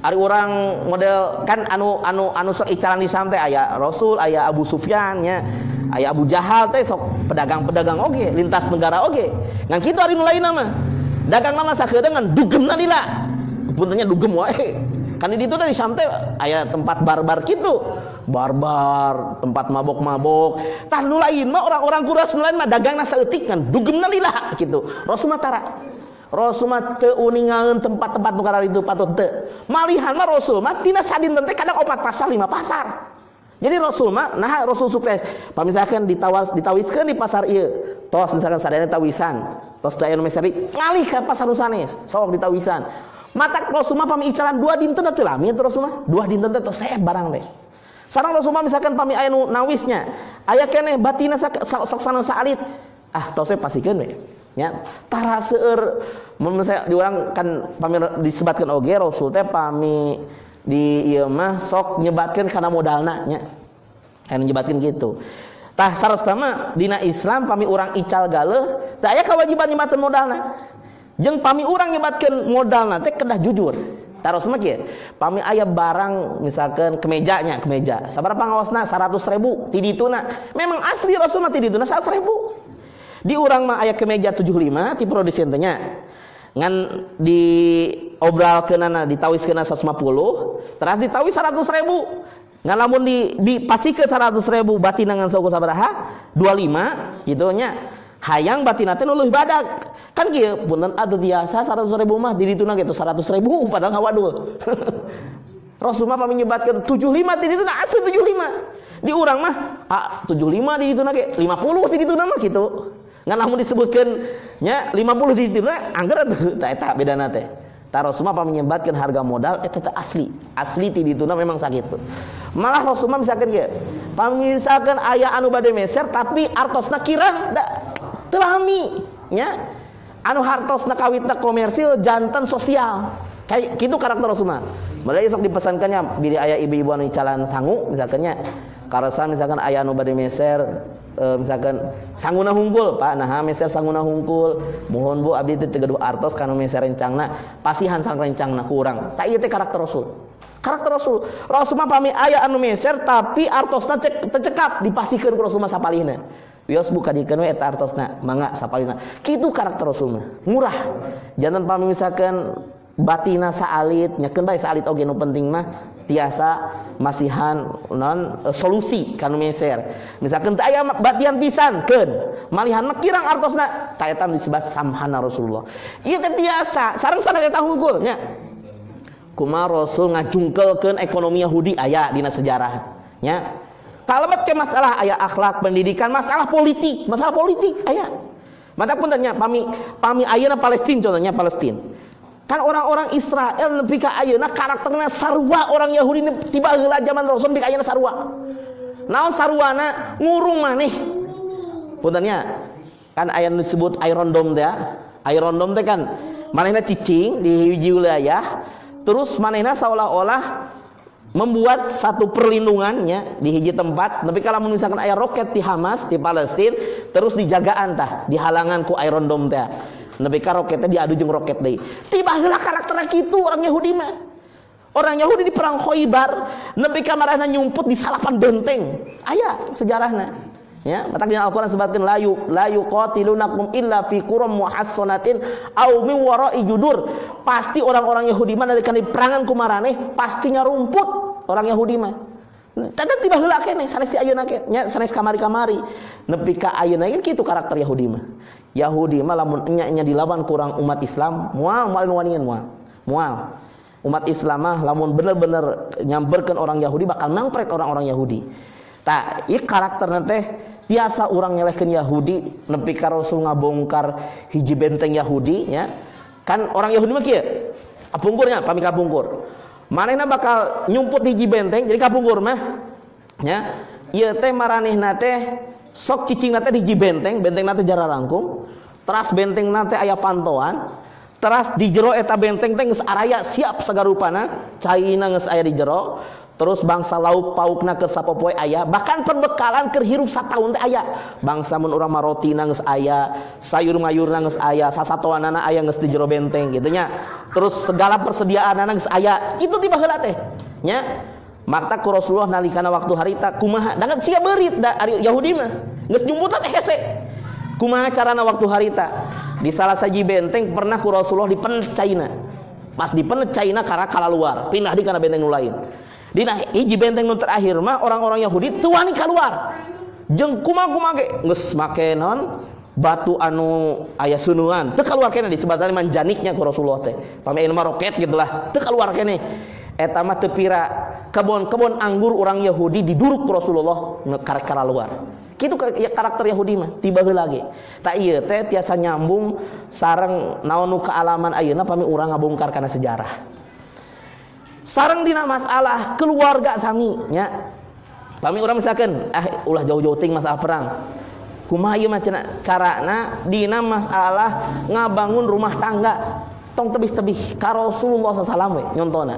ari orang model kan anu anu anu sok icalan di Sam teh aya Rasul aya Abu Sufyan nya aya Abu Jahal teh sok pedagang-pedagang oge lintas negara oge ngan kitu ari nu lainna mah dagang mah sakedeungan dugemna lila puntennya dugem wae. Kan di itu tadi sampai ayat tempat barbar gitu barbar tempat mabok-mabok. Tah nu lain mah orang-orang kuras nu lain mah dagang nasa etik kan. Dugem lila gitu. Rasul tara rasul mah teu uningaeun tempat-tempat nu itu patut teu. Malihan mah rasul mah tina sadin teh kadang opat pasar lima pasar. Jadi rasul mah nah rasul sukses. Pamisakan ditawas ditawiskeun di pasar ieu. Tos misalkan sadayana tawisan. Tos daya nu meseri ngalih ka pasar nusanes sok ditawisan. Mata Rasulullah pami icalan dua dinten teh lami itu Rasulullah dua dinten teh saya barang teh sarang Rasulullah misalkan pami aya nawisnya. Aya keneh batina sok sana saalit. Ah tos pasikeun we ya. Tara seueur mun di orang kan pami disebutkan oge Rasul teh pami di ieu mah sok nyebatkeun kana modalna nya. Kan nyebatkeun gitu tah sarasna dina Islam pami urang ical galeh teh aya kewajiban nyebatkeun modalna. Jeng pami orang nyebatkan modal nanti kedah jujur taruh semakin pami ayah barang misalkan kemejanya kemeja. Sabar pangawasna seratus ribu. Tidi tuna memang asli rasulullah tidi tuna seratus ribu. Di orang mah ayah kemeja 75 ti produsen tanya. Ngan di obral kenana ditawis kena 150 terus ditawis 100 ribu. Ngan lamun di, di pasti ke 100 ribu batin dengan suku sabaraha 25 gitu nya. Hayang batin teh nuluh badak kan kieu punten atuh biasa 100 ribu mah di dituna gitu 100 ribu padahal ngawadul Rasulullah pami nyebatkeun 75 di dituna asli 75 di orang mah ah 75 di itu nage 50 di itu nama gitu. Ngan namun disebutkan nya 50 di itu anggar tuh tak eta beda nate Tak Rasulullah apa menyebutkan harga modal itu eh, asli. Asli di itu memang sakit. Malah Rasulullah misalkan ya, misalkan ayah anu bade meser tapi artosna kirang da telami nya anu hartos na kawitna komersil jantan sosial. Kayak gitu karakter Rasulullah. Mulai esok dipesankannya biri ayah ibu-ibu anu calan sangu misalkannya karasan misalkan ayah anu bade meser e, misalkan sanguna hungkul pak. Nah meser sanguna hungkul. Mohon bu abdi teh geduh artos kana meser rencangna pasihan sang rencangna kurang tak ieu teh karakter Rasul. Karakter Rasul. Rasul mah pami ayah anu meser tapi artosna cek tercekap dipasihkeun ku Rasul mah sapalihna. Wios buka dikeun we eta hartosna, mangga sapalina. Kitu karakter Rasulna, murah. Jantan pami misalkan batina saalit, nyakeun bae saalit oge nu penting mah tiasa masihan non e, solusi kanu meser. Misalkan teu aya batian pisan keun, malihan mah kirang hartosna, ta eta disebut samhana Rasulullah. Ieu teh tiasa, sareng sadaya eta hungkul nya. Kuma Rasul ngajungkelkeun ekonomi Yahudi aya dina sejarahnya. Kalamat ke masalah aya akhlak pendidikan masalah politik masalah politik aya mata pun tanya pami pami ayeuna Palestina contohnya Palestina Kan orang-orang Israel lebih ke ayeuna karakternya sarwa orang Yahudi ini tiba heula zaman Rasul lebih ke ayeuna sarwa. Naon sarwana ngurung maneh. Puntennya kan ayat disebut Iron Dome teh. Iron Dome teh kan manehna cicing di hiji wilayah terus manehna seolah-olah membuat satu perlindungannya di hiji tempat tapi kalau misalkan ayah roket di Hamas di Palestina terus dijagaan tah dihalangan ku Iron Dome teh Nabi ka roketnya diadu jeung roket deui. Tiba heula karakter kitu orang Yahudi mah. Orang Yahudi di perang Khaybar, Nabi ka marahna nyumput di salapan benteng. Aya sejarahna. Ya, mata di Al-Qur'an sebutkan layu layu qatilunakum illa fi quram muhassanatin aw min wara'i. Pasti orang-orang Yahudi mah dari perangan kumarane pastinya rumput orang Yahudi mah. Tata tiba heula kene sanes ti ayeuna nya sanes kamari-kamari. Nepi ka ayeuna kitu karakter Yahudi mah. Yahudi malah enya dilawan kurang umat Islam mual mual wanian mual mual umat Islam mah lamun bener-bener nyamperkan orang Yahudi bakal mangpret orang-orang Yahudi tak i karakter nanti tiasa orang nyelehkan Yahudi nepi ka Rasul ngabongkar hiji benteng Yahudi ya. Kan orang Yahudi mah kieu? Apungkurnya pami kapungkur. Manehna bakal nyumput hiji benteng jadi kapungkur mah ya. Ieu teh maranehna teh sok cicing nate di benteng benteng nate jara rangkum teras benteng nate ayah pantauan teras di jero eta benteng teh geus araya siap sagarupana caina geus aya di jero terus bangsa lauk paukna ke sapopoe ayah bahkan perbekalan keur hirup sataun teh aya bangsa mun urang maroti geus aya sayur mayurna geus aya sasatoanana aya geus di jero benteng gitu nya terus segala persediaanana geus aya itu tiba heula teh nya Makta ku Rasulullah nalikana waktu harita kumaha dengan sia berit da ari Yahudi mah geus jumputan hese. Kumaha carana waktu harita? Di salah saji benteng pernah ku Rasulullah dipencaina. Pas dipencaina karena kala luar, pindah di kana benteng lain. Dina hiji benteng nu terakhir mah orang-orang Yahudi teu wani keluar. Jeung kumaha-kumaha ge geus make non batu anu ayah sunuan teu keluar kene disebutna manjaniknya ku Rasulullah teh. Pami mah roket gitulah, teu keluar kene. Eta mah tepira kebon-kebon anggur orang Yahudi diduruk Rasulullah kara luar. Kitu ya karakter Yahudi mah tiba heula ge tak ieu teh tiasa nyambung sareng naon nu kaalaman ayeuna pami urang ngabongkar kana sejarah sareng dina masalah keluarga sami nya. Pami urang misalkan ah ulah jauh-jauh ting masalah perang. Kumaha ieu mah carana? Dina masalah ngabangun rumah tangga tong tebih-tebih ka Rasulullah sallallahu wasallam nyontona.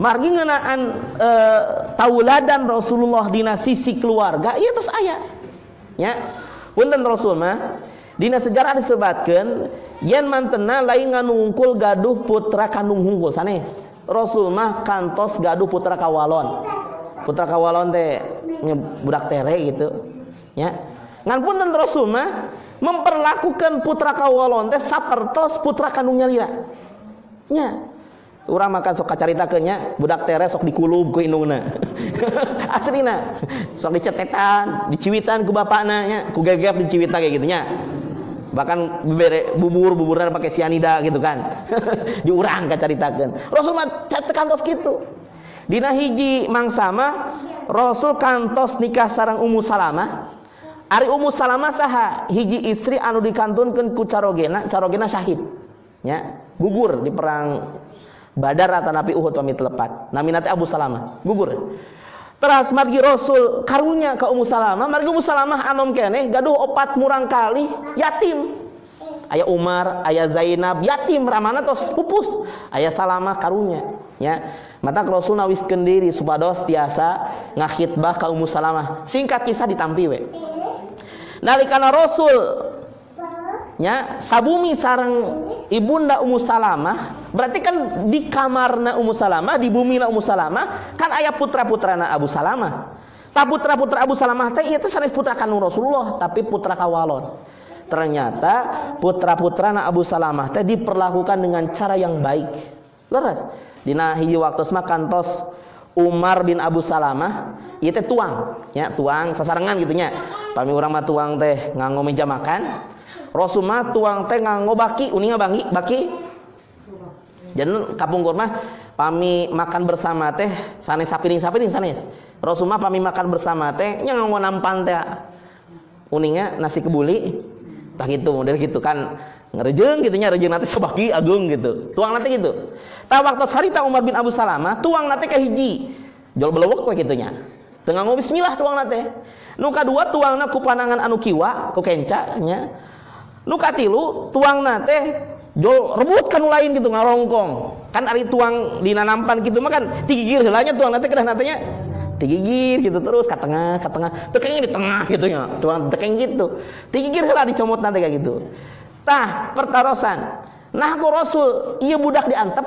Margi ngenaan e, tauladan Rasulullah dina sisi keluarga iya terus ayat ya punten Rasul mah dina sejarah disebutkan yen mantena lain nganungkul gaduh putra kandung hungkul sanes Rasul mah kantos gaduh putra kawalon putra kawalon teh budak tere gitu ya ngan punten Rasul mah memperlakukan putra kawalon teh sapertos putra kandungnya lira nya Urang makan sok kacaritakeunnya budak tere sok dikulub ku indungna. Aslina. Sok dicetetan, diciwitan ku bapakna nya, ku gegep diciwita kayak gitu nya. Bahkan bubur bubur buburna pakai sianida gitu kan. Diurang kacaritakeun. Rasul mah tekan tos kitu. dina hiji mangsama Rasul kantos nikah sarang Ummu Salamah Ari Ummu Salamah saha hiji istri anu dikantunkeun ku carogena carogena syahid nya gugur di perang Badar atau Nabi Uhud pamit lepat. Nanti Abu Salamah gugur. Teras margi Rasul karunya ke Ummu Salamah, margi Ummu Salamah anom kene gaduh opat murang kali yatim. Ayah Umar, ayah Zainab, yatim ramana tos pupus. Ayah Salamah karunya, ya. Mata Rasul nawis kendiri supados tiasa ngahitbah ke Ummu Salamah. Singkat kisah ditampi we. Nalikana Rasul nya sabumi sarang ibunda Ummu Salamah berarti kan di kamarna Ummu Salamah di bumi na Ummu Salamah kan ayah putra putrana Abu Salamah. Tak putra putra Abu Salamah teh itu sanes putra kanu Rasulullah tapi putra kawalon. Ternyata putra putrana Abu Salamah teh diperlakukan dengan cara yang baik. Leres. Dina hiji waktu mah kantos Umar bin Abu Salamah teh tuang. Ya tuang sasarengan gitu nya. Pami urang mah tuang teh nganggo meja makan Rasulullah tuang teh nganggo baki uninga bangi baki. Jadi kapungkur mah pami makan bersama teh sanes sapiring sapiring sanes. Rasulullah pami makan bersama teh nya nganggo nampan teh. Uninga nasi kebuli. Tak gitu model gitu kan. Ngerejeng gitu nya rejeng nanti sebagi agung gitu. Tuang nanti gitu. Tak waktu sarita Umar bin Abu Salamah tuang nanti ke hiji. Jual belewek kue gitunya tengah ngomong bismillah tuang nanti. Nuka dua tuang ku panangan anu kiwa ku kenca nya nuka tilu tuang nate jol rebut kan lain gitu ngarongkong kan ari tuang di nampan gitu mah kan tigigir helanya tuang nate kedah natenya tigigir gitu terus ke tengah ke tengah tekengnya di tengah gitu ya tuang tekeng gitu. Tigigir heula dicomot nate kayak gitu. Tah pertarosan. Nah ku rasul iya budak diantep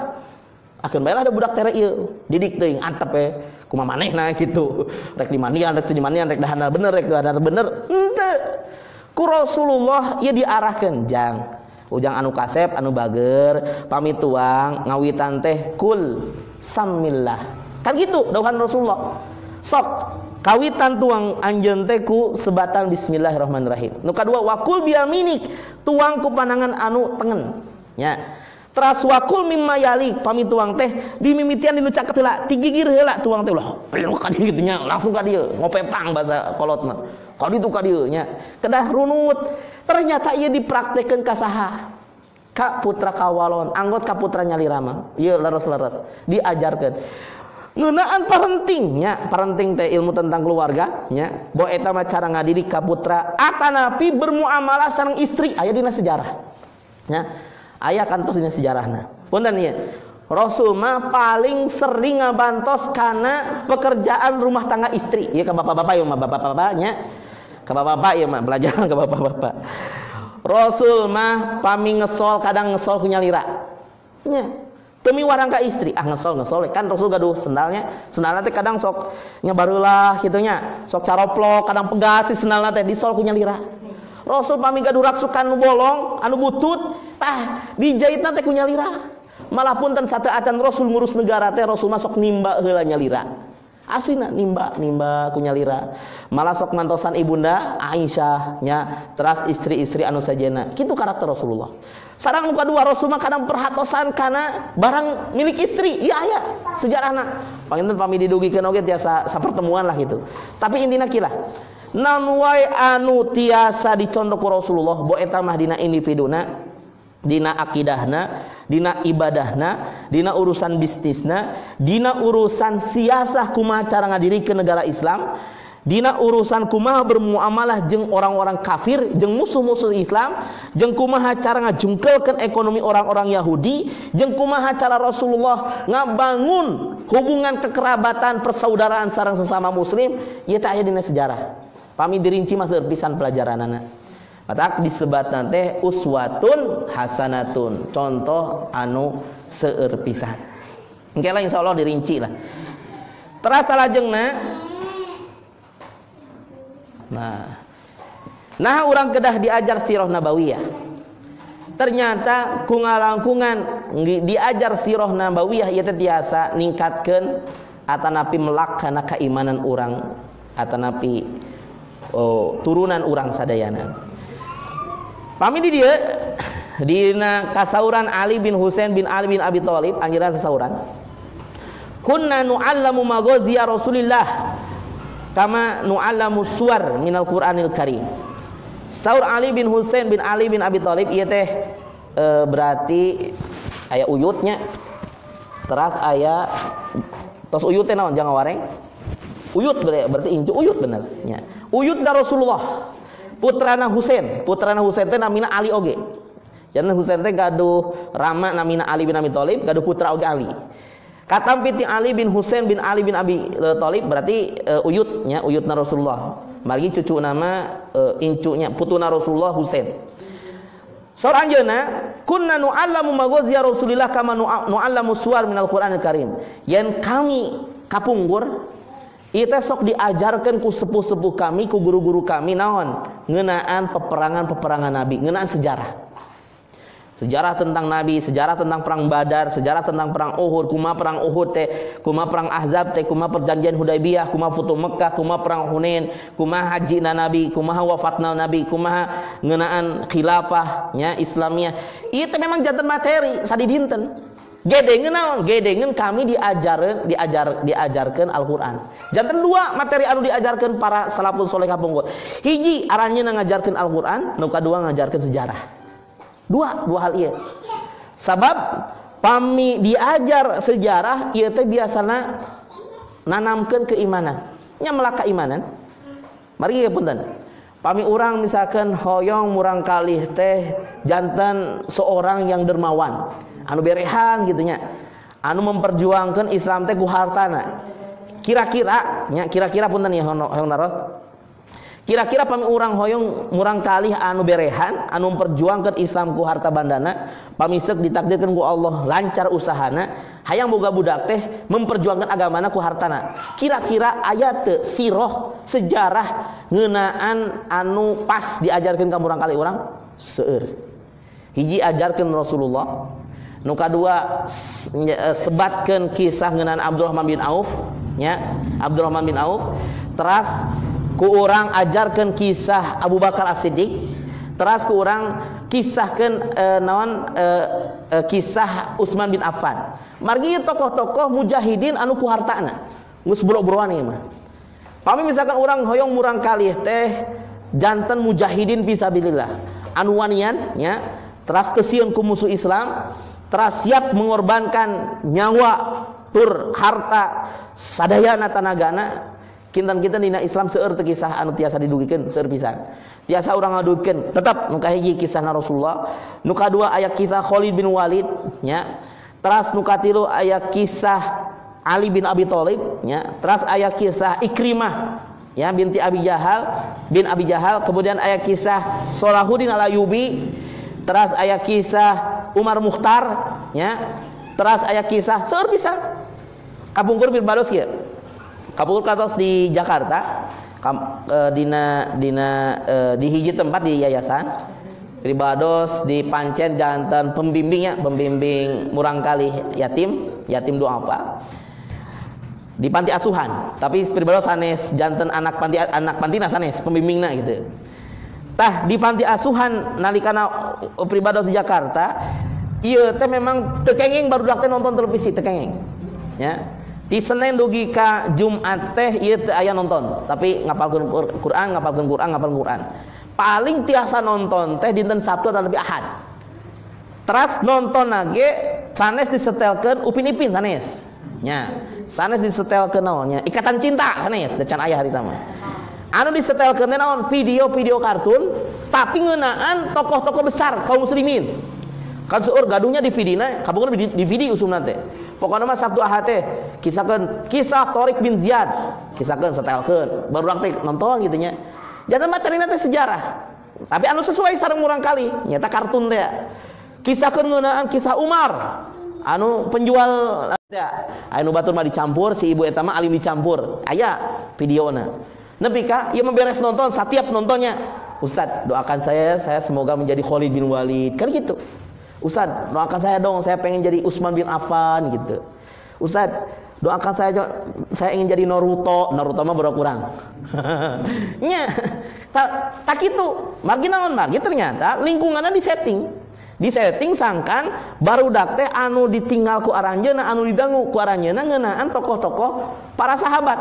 akan baiklah ada budak tere iya didik teuing antep ya kumaha manehna gitu. Rek di manian rek di manian rek dahana bener rek dahana bener henteu ku Rasulullah ia diarahkan. Jang. Ujang anu kasep anu bager. Pamit tuang ngawitan teh kul samillah. Kan gitu dauhan Rasulullah. Sok kawitan tuang anjeun teh ku sebatan bismillahirrahmanirrahim. Nu kadua wakul biaminik tuang ku panangan anu tengen. Nya teras wakul mimma yali pamit tuang teh. Di mimitian dinu caket heula tigigir heula tuang teh. Ulah dieu gitu nya. Langsung ka dieu bahasa kolotna kalau itu kadieunya kedah runut. Ternyata ia dipraktekkan ka saha. Ka putra kawalon. Anggot ka putra nyalirama ieu leres-leres. Diajarkan. Ngeunaan parentingnya. Parenting teh ilmu tentang keluarga nya mah cara ngadidik ka putra. Atanapi bermuamalah sareng istri. Aya dina sejarah. Nya. Aya kantos dina sejarahna. Punten ieu Rasul mah paling sering ngabantos karena pekerjaan rumah tangga istri. Ya ke bapak-bapak ya mah bapak-bapaknya ke bapak-bapak ya mah belajar ke bapak-bapak. Rasul mah pami ngesol kadang ngesol punya lira. Nya. Demi warang ka istri. Ah ngesol ngesol. Kan Rasul gaduh sendalnya. Sendalnya teh kadang sok nyebarulah gitunya sok caroplok kadang pegat si sendalnya teh disol punya lira. Rasul pami gaduh raksukan bolong anu butut tah dijahitna teh kunya lira. Malah pun ten satu acan Rasul ngurus negara teh Rasul masuk nimba heula lira asina nimba nimba kunyalira. Malah sok mantosan ibunda Aisyah nya teras istri-istri anu sajena. Kitu karakter Rasulullah. Sarang muka dua Rasulullah kadang perhatosan karena barang milik istri. Iya iya sejarahna. Panginten pami didugikeun oge tiasa sapertemuan lah gitu. Tapi intina kilah. Nan anu tiasa dicontoh Rasulullah bo eta mah dina individuna dina akidahna dina ibadahna dina urusan bisnisna dina urusan siasah kumaha cara ngadiri ke negara Islam dina urusan kumaha bermuamalah jeng orang-orang kafir jeng musuh-musuh Islam jeng kumaha cara ngajungkelkan ekonomi orang-orang Yahudi jeng kumaha cara Rasulullah ngabangun hubungan kekerabatan persaudaraan sarang sesama muslim teh aya dina sejarah. Pami dirinci masuk pisan pelajaran anak Mata disebat nanti uswatun hasanatun contoh anu seueur pisan. Engke lah insyaallah dirinci lah. Terasa lajengna Nah. Nah orang kedah diajar sirah nabawiyah. Ternyata kungalangkungan diajar sirah nabawiyah ieu teh tiasa ningkatkeun atanapi melak kana keimanan orang atanapi oh, turunan orang sadayana. Pami di dia? Dina kasauran Ali bin Husain bin Ali bin Abi Thalib anjuran sesauran. kunna nu'allamu maghaziya Rasulillah. Kama nu'allamu suwar minal Qur'anil Karim. Saur Ali bin Husain bin Ali bin Abi Thalib ieu teh e, berarti aya uyutnya. Teras aya tos uyut teh naon jangan wareng. Uyut berarti incu uyut bener nya uyut da Rasulullah putrana Husain putrana Husain teh namina Ali oge jangan Husain teh gaduh rama namina Ali bin Abi Thalib gaduh putra oge Ali Kata piti Ali bin Husain bin Ali bin Abi Thalib berarti uh, uyutnya uyutna Rasulullah. Margi cucu nama uh, incunya putuna Rasulullah Husain. Seorang jana kunna nu'allamu maghaziyah Rasulillah kama nu'allamu suar minal Qur'anil Karim. Yang kami kapunggur itu sok diajarkan ku sepuh-sepuh kami, ku guru-guru kami naon ngenaan peperangan-peperangan Nabi, ngenaan sejarah. Sejarah tentang Nabi, sejarah tentang perang Badar, sejarah tentang perang Uhud, kuma perang Uhud teh, kuma perang Ahzab teh, kuma perjanjian Hudaybiyah, kuma futu Mekah, kuma perang Hunain, kuma haji na Nabi, kuma wafatna Nabi, kuma ngenaan khilafahnya Islamnya. Itu memang jantan materi sadi dinten. Gedengen naon? Gedengen kami diajar diajar diajarkan Al-Qur'an. Jantan dua materi anu diajarkan para salafus soleh kapungkur. Hiji arahnya ngajarkan Al-Qur'an, nu kadua ngajarkan sejarah. Dua, dua hal iya. Sabab pami diajar sejarah ieu teh biasana nanamkeun keimanan. Nya melaka imanan. Mari ya punten. Pami orang misalkan hoyong murang kalih teh jantan seorang yang dermawan, anu berehan gitunya. Anu memperjuangkan Islam teh ku hartana. Kira-kira nya kira-kira punten ya hoyong naros Kira-kira pami urang hoyong murang kali anu berehan anu memperjuangkan Islam ku harta bandana pamisek ditakdirkan ku Allah lancar usahana hayang boga budak teh memperjuangkan agamana ku hartana kira-kira ayat siroh sejarah ngenaan anu pas diajarkan kamu urang kali urang seueur hiji ajarkan Rasulullah nuka dua eh, sebatkan kisah ngenan Abdurrahman bin Auf ya Abdurrahman bin Auf teras ku orang ajarkan kisah Abu Bakar As-Siddiq teras ku orang kisahkan e, eh, naon e, e, kisah Utsman bin Affan. Margi tokoh-tokoh mujahidin anu ku hartana geus bro-broan ieu mah. Pami misalkan orang hoyong murang kalih teh jantan mujahidin fisabilillah. Anu wanian ya teras kesieun ku musuh Islam teras siap mengorbankan nyawa tur harta sadayana tanagana kintan kita dina Islam seueur teu kisah anu tiasa didugikeun seueur pisan. Tiasa urang ngadukeun tetap nu kahiji kisah Rasulullah. Nu kadua aya kisah Khalid bin Walid nya. Teras nu katilu aya kisah Ali bin Abi Thalib nya. Teras aya kisah Ikrimah ya binti Abi Jahal bin Abi Jahal. Kemudian aya kisah Salahuddin Al-Ayyubi teras aya kisah Umar Mukhtar ya. Teras aya kisah seueur pisan kapungkur bir kieu. Kapul katos di Jakarta. Kam, e, dina dina e, di hiji tempat di yayasan. Ribados di pancen jantan pembimbingnya pembimbing murang kali yatim yatim doa apa. Di panti asuhan. Tapi pribadi sanes jantan anak panti anak pantina sanes pembimbingna gitu tah di panti asuhan nalikana pribadi di Jakarta iya teh memang tekengeng baru teh nonton televisi tekengeng ya di Senin dugi ka Jumat teh ieu teu aya nonton, tapi ngapalkeun Quran, ngapalkeun Quran, ngapalkeun Quran. Paling tiasa nonton teh dinten Sabtu atau lebih Ahad. Teras nonton lagi sanes disetelkeun Upin Ipin sanes. Nya, sanes disetelkeun naonnya? Ikatan Cinta sanes, decan aya harita mah. Anu disetelkeun teh naon? Video-video kartun tapi ngeunaan tokoh-tokoh besar kaum muslimin. Kan seueur gaduhnya di vidina, kabungeun di, di video usumna teh pokoknya mah Sabtu Ahad teh kisahkan kisah Torik bin Ziyad. Kisahkan setelkeun. Baru teh nonton gitu nya. Jangan materi nanti sejarah. Tapi anu sesuai sareng murang kali nyata kartun teh. Kisahkan ngeunaan kisah Umar. Anu penjual ya anu batur mah dicampur si ibu eta mah alim dicampur. Aya videona nepi ka ieu beres nonton setiap nontonnya Ustad doakan saya saya semoga menjadi Khalid bin Walid kan gitu Ustaz, doakan saya dong, saya pengen jadi Usman bin Affan gitu. Ustaz, doakan saya saya ingin jadi Naruto. Naruto mah berapa kurang. Nya, tak tak itu. Margi naon margi ternyata lingkungannya di setting. di setting sangkan baru teh anu ditinggal ku aranjeuna anu didangu ku aranjeuna ngeunaan tokoh-tokoh para sahabat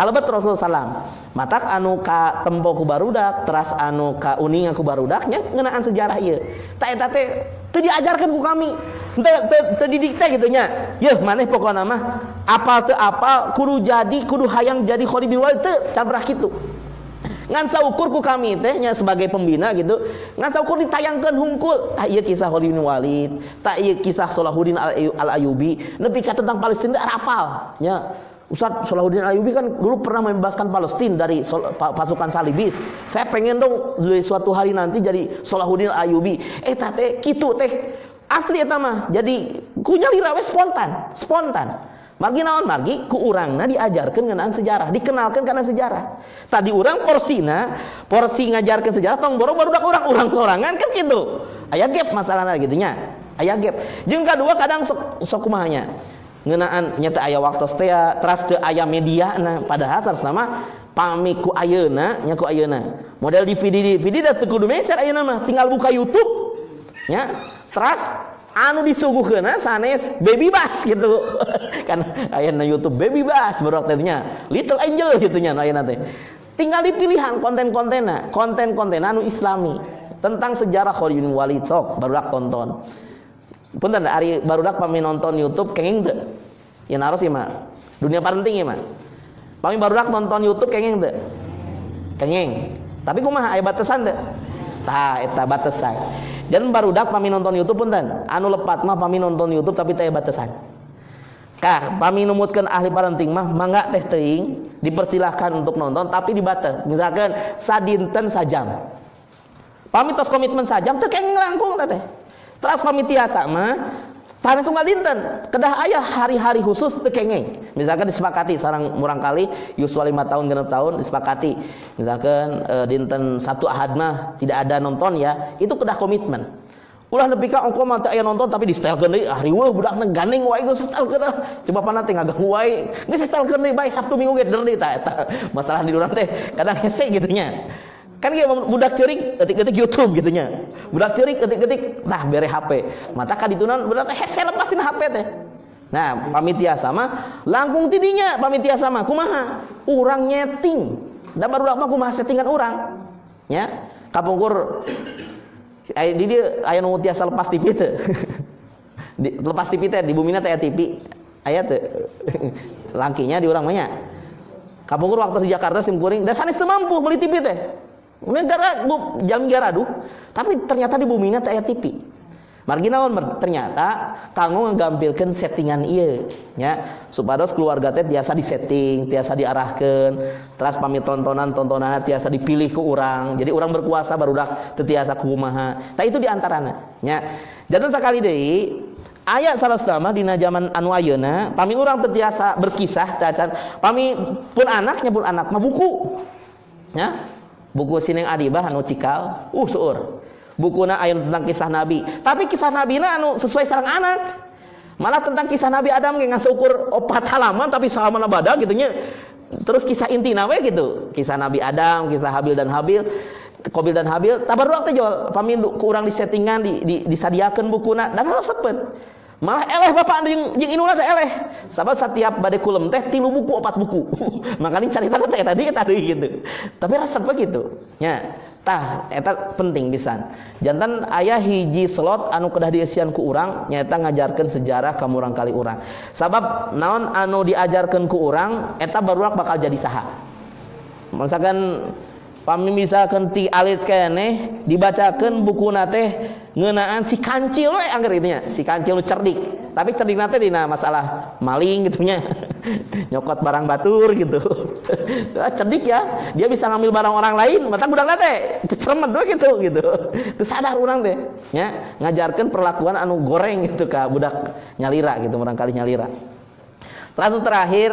kalebet Rasul salam matak anu ka tempo ku barudak teras anu ka uning ku barudaknya ngeunaan sejarah ieu. Tak eta teh teu diajarkan ku kami. Teu didikte gitu nya. Yeuh maneh pokona mah apal teu apal kudu jadi kudu hayang jadi khalid bin walid teu cabrah kitu. Ngan saukur ku kami teh nya sebagai pembina gitu ngan saukur ditayangkan hungkul. Tak iya kisah Khalid bin Walid tak iya kisah Salahuddin al Ayubi nepi ka tentang Palestina rapal nya Ustaz Salahuddin Ayubi kan dulu pernah membebaskan Palestina dari pasukan Salibis. Saya pengen dong dari suatu hari nanti jadi Salahuddin Ayubi. Eh teh kitu teh asli eta mah. Jadi kunyali rawe spontan, spontan. Margi naon margi ku urangna diajarkan ngenaan sejarah, dikenalkan karena sejarah. Tadi orang porsina, porsi ngajarkan sejarah tong borong baru orang orang sorangan kan gitu. Aya gap masalahnya gitu nya. Aya gap. Jeung kadua kadang sok sok kumahanya. Ngeunaan nyata aya waktu teh teras teu aya media nah padahal sama pami ku ayeuna nya ku ayeuna. Model DVD DVD da teu kudu meser ayeuna mah tinggal buka YouTube. Ya. Teras anu disuguhkeun sanes baby bass gitu kan aya na YouTube baby bass waktunya little angel gitu nya aya teh tinggal dipilihan konten-kontenna konten-konten anu islami tentang sejarah Khalid bin Walid sok barudak tonton punten ari barudak pami nonton YouTube kenging teu ya naros mah dunia parenting ya mah pami barudak nonton YouTube kenging teu kenging. Tapi kumaha aya batasan teu tah eta batasan. Dan barudak pami nonton YouTube punten. Anu lepat mah pami nonton YouTube tapi teh batasan. Kah pami numutkan ahli parenting mah mangga teh teuing dipersilahkan untuk nonton tapi dibatas. Misalkan sadinten sajam. Pami tos komitmen sajam teu kenging langkung teh terus pami tiasa mah Tanah tunggal dinten, kedah ayah hari-hari khusus tekengeng. Misalkan disepakati sarang murang kali yuswa lima tahun genap tahun disepakati. Misalkan e, dinten satu ahad mah tidak ada nonton ya, itu kedah komitmen. Ulah nepi ka ongko mah aya nonton tapi di style deui ah riweuh budakna gandeng wae style kedah. Coba pana teh ngagak wae. Geus style deui bae Sabtu Minggu ge deui eta. Masalah di urang teh kadang hese gitu nya. Kan kayak budak cerik ketik-ketik YouTube gitu nya. Budak cerik ketik-ketik nah bere HP. Mata kaditunan budak teh hese lepas tina HP teh. Nah, pamitia sama langkung tidinya pamitia sama kumaha? Urang nyeting. Da baru mah kumaha settingan urang. Ya. Kapungkur aya di dieu aya nu tiasa lepas TV teh. lepas TV teh di bumina teh TV. Aya teh. Langkinya di urang mah nya. Kapungkur waktu di Jakarta sim kuring da sanes mampu beli TV teh negara jam garadu tapi ternyata di bumi teh aya TV marginawan ternyata kanggo ngagampilkan settingan iya ya. Supados keluarga teh biasa disetting biasa diarahkan terus pamit tontonan tontonan biasa dipilih ke orang jadi orang berkuasa baru dah tetiasa kumaha. Tak itu di antaranya ya. Dan sekali deh ayat salah selama di zaman anu ayeuna pami orang tetiasa berkisah tacan pami pun anaknya pun anak mah buku ya buku sineng adibah anu cikal. Uh seueur bukuna aya tentang kisah nabi. Tapi kisah nabi na anu sesuai sarang anak. Malah tentang kisah nabi Adam ge ukur opat halaman tapi salaman abada gitu nya. Terus kisah inti nawe gitu. Kisah nabi Adam kisah Habil dan Habil Kobil dan Habil. Tabarruak teh jual pamin kurang disettingan di, di, disadiakeun bukuna dan hal sepet malah eleh bapak jeung jeung inuna teh eleh. Sabab setiap badai kulem teh tilu buku opat buku. Makanya cerita teh tadi tadi gitu. Tapi rasa begitu. Ya tah eta penting pisan. Jantan ayah hiji slot anu kedah diisian ku urang nyata ngajarkan sejarah ka urang kali urang. Sabab naon anu diajarkan ku urang eta barurak bakal jadi saha. Misalkan pami misalkan ti alit kene dibacakan buku nate ngenaan si kancil we angger itu si kancil lu cerdik. Tapi cerdik nate dina masalah maling gitunya. Nyokot barang batur gitu. Cerdik ya. Dia bisa ngambil barang orang lain. Mata budak nate ceremet doang gitu gitu. Sadar orang teh ya. Ngajarkan perlakuan anu goreng gitu kak budak nyalira gitu orang kali nyalira. Lalu terakhir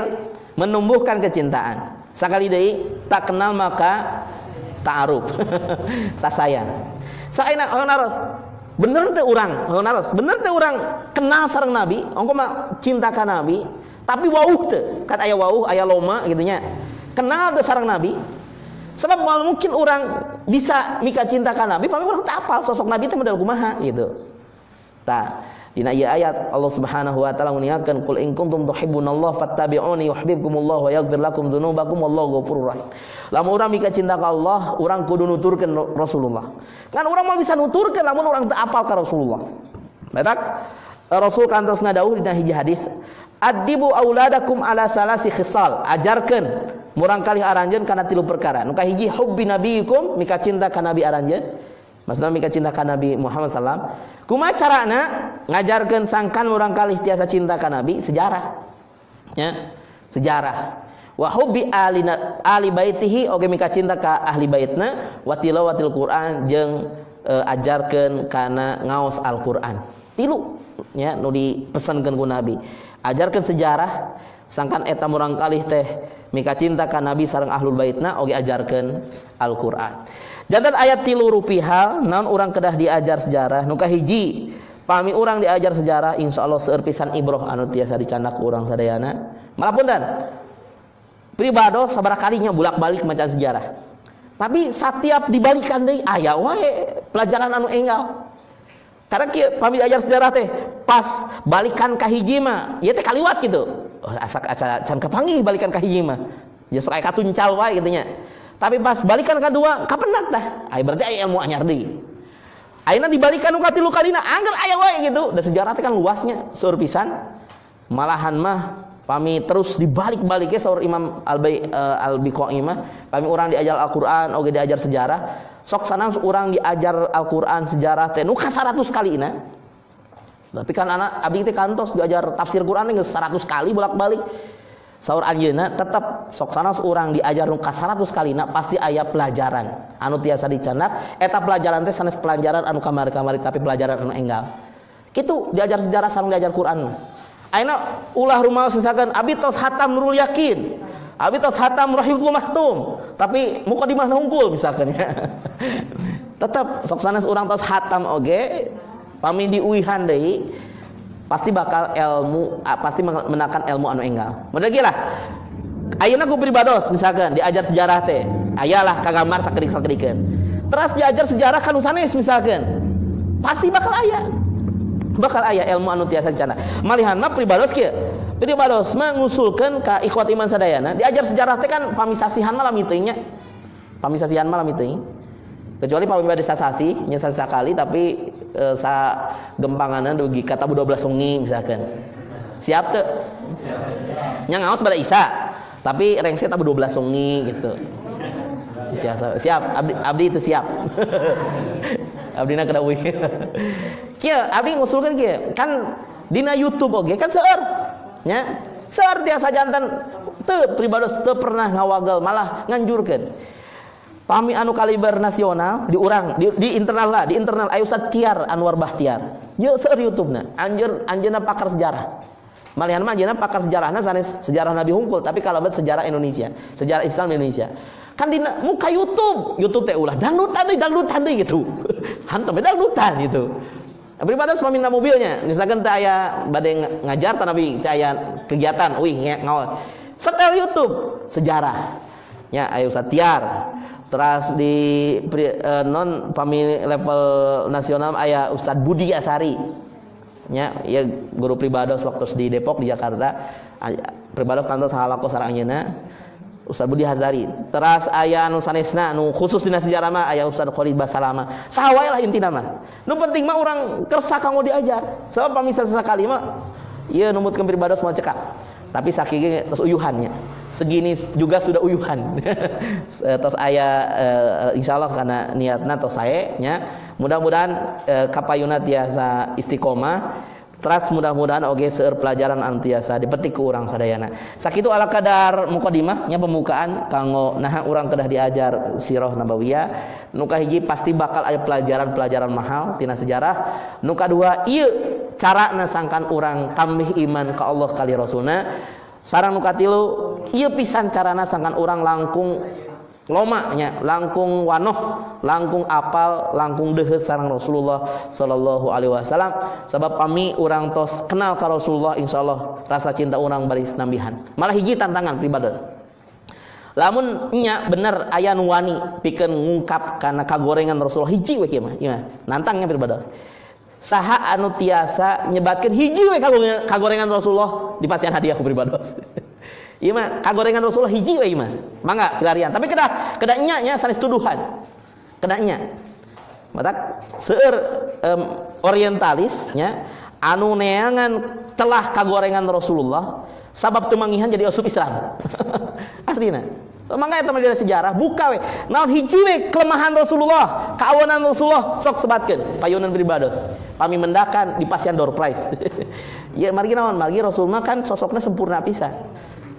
menumbuhkan kecintaan. Sekali deh tak kenal maka ta'aruf tak sayang. Saya oh naros bener teh orang? Oh bener teh orang kenal sarang nabi? Ongko mah cintakan nabi tapi wauh teh. Kat ayah wauh ayah loma gitunya. Kenal teh sarang nabi. Sebab mungkin orang bisa mika cinta ka nabi pami orang tak apal sosok nabi teh model kumaha gitu. Tah Dina ieu ayat Allah Subhanahu wa taala mengingatkan qul in kuntum tuhibbunallaha fattabi'uni yuhibbukumullah wa yaghfir lakum dzunubakum wallahu ghafurur rahim. Lamun urang mika cinta ka Allah, urang kudu nuturkeun Rasulullah. Kan urang mau bisa nuturkeun lamun urang teu apal ka Rasulullah. Betak Rasul kantos ngadauh dina hiji hadis, "Adibu auladakum ala salasi khisal." Ajarkeun murang kali aranjeun kana tilu perkara. Nu hiji hubbi nabiyikum mika cinta ka nabi aranjeun. Maksudna mika cinta ka Nabi Muhammad sallam Kuma carana ngajarkan sangkan orang kali tiasa cinta ka Nabi sejarah. Ya, sejarah. Wa hubbi ali ali baitihi oge mika cinta ka ahli baitna wa tilawatil Quran jeung e, ajarkeun kana ngaos Al-Qur'an. Tilu ya nu dipesankeun ku Nabi. Ajarkeun sejarah sangkan eta murang kalih teh mika cinta ka Nabi sareng ahlul baitna oge ajarkeun Al-Qur'an. Jantan ayat tilu rupiah non orang kedah diajar sejarah? Nuka hiji pami orang diajar sejarah insya Allah seerpisan ibroh anu tiasa dicanak orang sadayana. Malapunten pribado sabar kalinya bulak balik macam sejarah. Tapi setiap dibalikan deh ayah wae pelajaran anu enggal. Karena kia, pami ajar sejarah teh pas balikan kahiji mah ya teh kaliwat gitu asak asa can kepanggih balikan kahiji mah ya sok aya katuncal wae gitu nya tapi pas balikan kedua, kapan nak dah? Ay berarti ayah ilmu anyar di. Ayeuna dibalikan nu katilu kalina, angger ayah wae gitu. Dan sejarah kan luasnya seur pisan. Malahan mah pami terus dibalik-baliknya saur Imam Al-Bai uh, Al-Biqai mah pami orang diajar Al-Qur'an oge diajar sejarah. Sok sana orang diajar Al-Qur'an sejarah teh nu ka 100 kali na. Tapi kan anak abdi teh kantos diajar tafsir Quran teh 100 kali bolak-balik. Sahur anjeuna tetap sok sana seorang diajar nuka 100 kali nak pasti ayah pelajaran. Anu tiasa dicanak eta pelajaran teh sanes pelajaran anu kamari-kamari tapi pelajaran anu enggal. Gitu diajar sejarah sareng diajar Quran. Ayeuna ulah rumah misalkan abi tos hatam nurul yakin abi tos hatam rahimul mahtum. Tapi muka di mana hungkul misalkan. Ya tetap sok sanes orang tos hatam oge pami diuihan deui pasti bakal ilmu pasti menakan ilmu anu enggal. Model gila? Ayeuna ku pribados misalkan diajar sejarah teh. Ayalah kagambar sakedik sakedikeun terus diajar sejarah kan sanes misalkan. Pasti bakal aya. Bakal aya ilmu anu tiasa cana malihanna pribados kieu. Pribados mengusulkan ka ikhwat iman sadayana diajar sejarah teh kan pamisasihan malam itunya pamisasihan malam itu kecuali pada sasasi nyasa sekali tapi e, sa gempanganan dugi kata 12 sungi misalkan. Siap tuh nya ngaos pada Isa tapi rengset tabu 12 sungi gitu. Biasa. Siap abdi, abdi itu siap. Abdi nak kada kia abdi ngusulkan kia kan dina YouTube oke kan seur. Nya seur tiasa jantan. Teu pribados teu pernah ngawagal malah nganjurkan Pami anu kaliber nasional diurang di, di internal lah di internal. Ayo Tiar Anwar Bahtiar. Ye seur YouTube na anjir anjeuna pakar sejarah. Malihan mah anjeuna pakar sejarahna sanes sejarah Nabi Hungkul tapi kalau bet sejarah Indonesia sejarah Islam Indonesia. Kan di muka YouTube. YouTube teh ulah dangdutan deui dangdutan deui gitu. Hantam dangdutan gitu. Beribadah peminta mobilnya, misalkan teh aya bade ngajar tanabi teh aya kegiatan, wih ngaos. Setel YouTube sejarah. Ya, ayo Satiar Teras di uh, non pamili level nasional ayah Ustadz Budi Asari. Ya, ya guru pribados waktu di Depok di Jakarta. Pribados kantor sahalako sarang ayeuna. Ustadz Budi Hazari. Teras ayah anu sanesna anu khusus dina sejarah mah aya Ustadz Khalid Basalama. Saha lah intina mah. Nu penting mah orang kersa kanggo diajar. Sebab pamisa sekali mah ieu numutkeun pribados mau cekak tapi saking terus uyuhannya segini juga sudah uyuhan terus ayah uh, insya Allah karena niatnya atau saya nya mudah-mudahan uh, kapayuna tiasa istiqomah Teras mudah-mudahan oge seueur pelajaran antiasa dipetik ke orang sadayana. Sakitu ala kadar mukadimah nya pembukaan kanggo nah orang kedah diajar sirah nabawiyah. Nuka hiji pasti bakal aya pelajaran-pelajaran mahal tina sejarah. Nuka dua ieu cara nasangkan orang tambih iman ke Allah kali Rasulna. Sarang nuka tilu ieu pisan carana sangkan orang langkung lomaknya langkung wanoh langkung apal langkung dehes sarang Rasulullah sallallahu alaihi wasallam. Sebab kami orang tos kenal ka Rasulullah insyaallah rasa cinta orang baris nambihan. Malah hiji tantangan pribadi lamun nya bener aya nu wani pikeun ngungkap kana kagorengan Rasulullah hiji we ieu nantangnya pribadi saha anu tiasa nyebatkeun hiji we kagorengan Rasulullah di pasian hadiah ku pribadi Iya mah kagorengan Rasulullah hiji we mah. Mangga pilarian. Tapi kedah kedah nya nya sanes tuduhan. Kedah nya. Mata seueur um, orientalisnya anu neangan telah kagorengan Rasulullah sabab temangihan jadi asup Islam. Aslina. Mangga eta dari sejarah buka we. Naon hiji we kelemahan Rasulullah, kawanan Rasulullah sok sebatkeun payunan beribados. Kami mendakan di pasian door prize. ya margi naon? Margi Rasulullah kan sosoknya sempurna pisan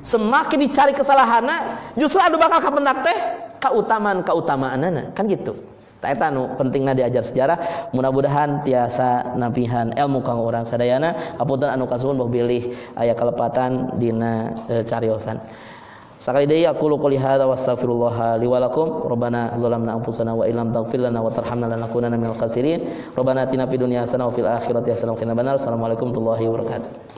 semakin dicari kesalahannya justru ada bakal kapendak teh keutamaan keutamaan kan gitu tak nu pentingnya diajar sejarah mudah-mudahan tiasa nabihan ilmu kang orang sadayana apunten anu kasuhun boh bilih aya kalepatan dina e, cariosan Sekali deui aku qouli hadza wa astaghfirullah li wa rabbana zalamna anfusana wa illam taghfir lana wa tarhamna lanakunanna minal khasirin. Rabbana atina fid dunya hasanah wa fil akhirati hasanah wa qina assalamualaikum warahmatullahi wabarakatuh